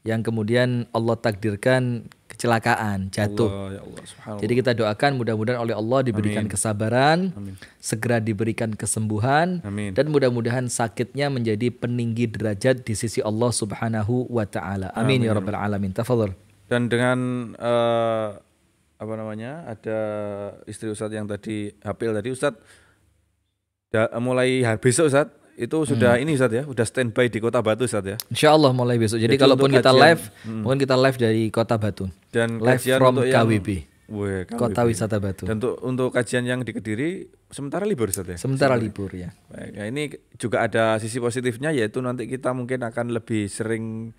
yang kemudian Allah takdirkan kecelakaan, jatuh. Oh, ya Allah. Jadi kita doakan mudah-mudahan oleh Allah diberikan kesabaran, segera diberikan kesembuhan, Amin. dan mudah-mudahan sakitnya menjadi peninggi derajat di sisi Allah Subhanahu wa taala. Amin, ya rabbal alamin. Tafadhol. Dan dengan eh, apa namanya ada istri Ustadz yang tadi HPL tadi Ustadz da- mulai hari besok Ustadz itu sudah Hmm. ini Ustadz ya, udah standby di Kota Batu Ustadz ya. Insya Allah mulai besok. Jadi, Jadi kalaupun kita kajian- live, mungkin kita live dari Kota Batu. Dan Live kajian from untuk yang KWB. Kota KWB. Wisata Batu. Dan untuk untuk kajian yang di Kediri sementara libur Ustadz ya. Sementara libur ya. Baik, nah ini juga ada sisi positifnya yaitu nanti kita mungkin akan lebih sering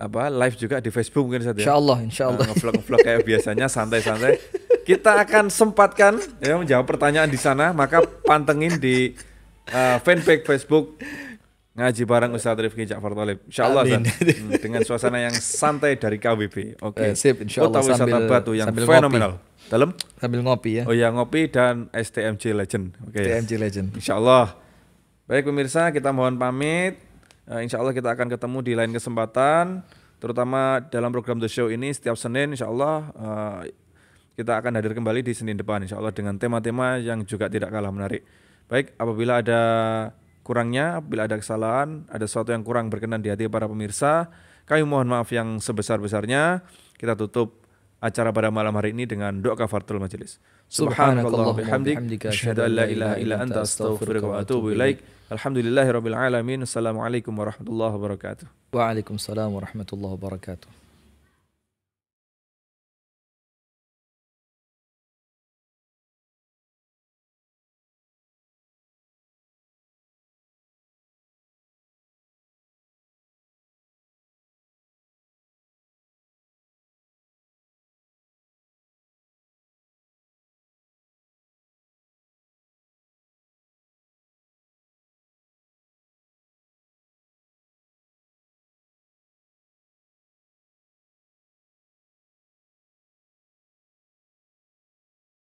apa live juga di Facebook mungkin Ustadz ya. Insya Allah, insya Allah. Nah, ngevlog-ngevlog kayak biasanya santai-santai. Kita akan sempatkan ya menjawab pertanyaan di sana, maka pantengin di uh, fanpage Facebook ngaji bareng Ustaz Rifki Ja'far Talib. Insyaallah Amin. Ustaz. Hmm, dengan suasana yang santai dari KWB. Oke. Eh, sip, insyaallah, Kota wisata sambil- Batu yang sambil fenomenal. Dalam Sambil ngopi ya. Oh ya ngopi dan STMJ Legend. Oke. TMJ Legend. Insya Allah. Baik pemirsa, kita mohon pamit. Eh, insya Allah kita akan ketemu di lain kesempatan, terutama dalam program The Show ini setiap Senin. Insya Allah eh, kita akan hadir kembali di Senin depan, Insya Allah dengan tema-tema yang juga tidak kalah menarik. Baik, apabila ada kurangnya, apabila ada kesalahan, ada sesuatu yang kurang berkenan di hati para pemirsa, kami mohon maaf yang sebesar-besarnya. Kita tutup acara pada malam hari ini dengan doa kafaratul majelis. Subhanakallah bihamdik asyhadu an la ilaha illa anta astaghfiruka wa atubu ilaik. Alhamdulillahirabbil alamin. Assalamualaikum warahmatullahi wabarakatuh. Waalaikumsalam warahmatullahi wabarakatuh.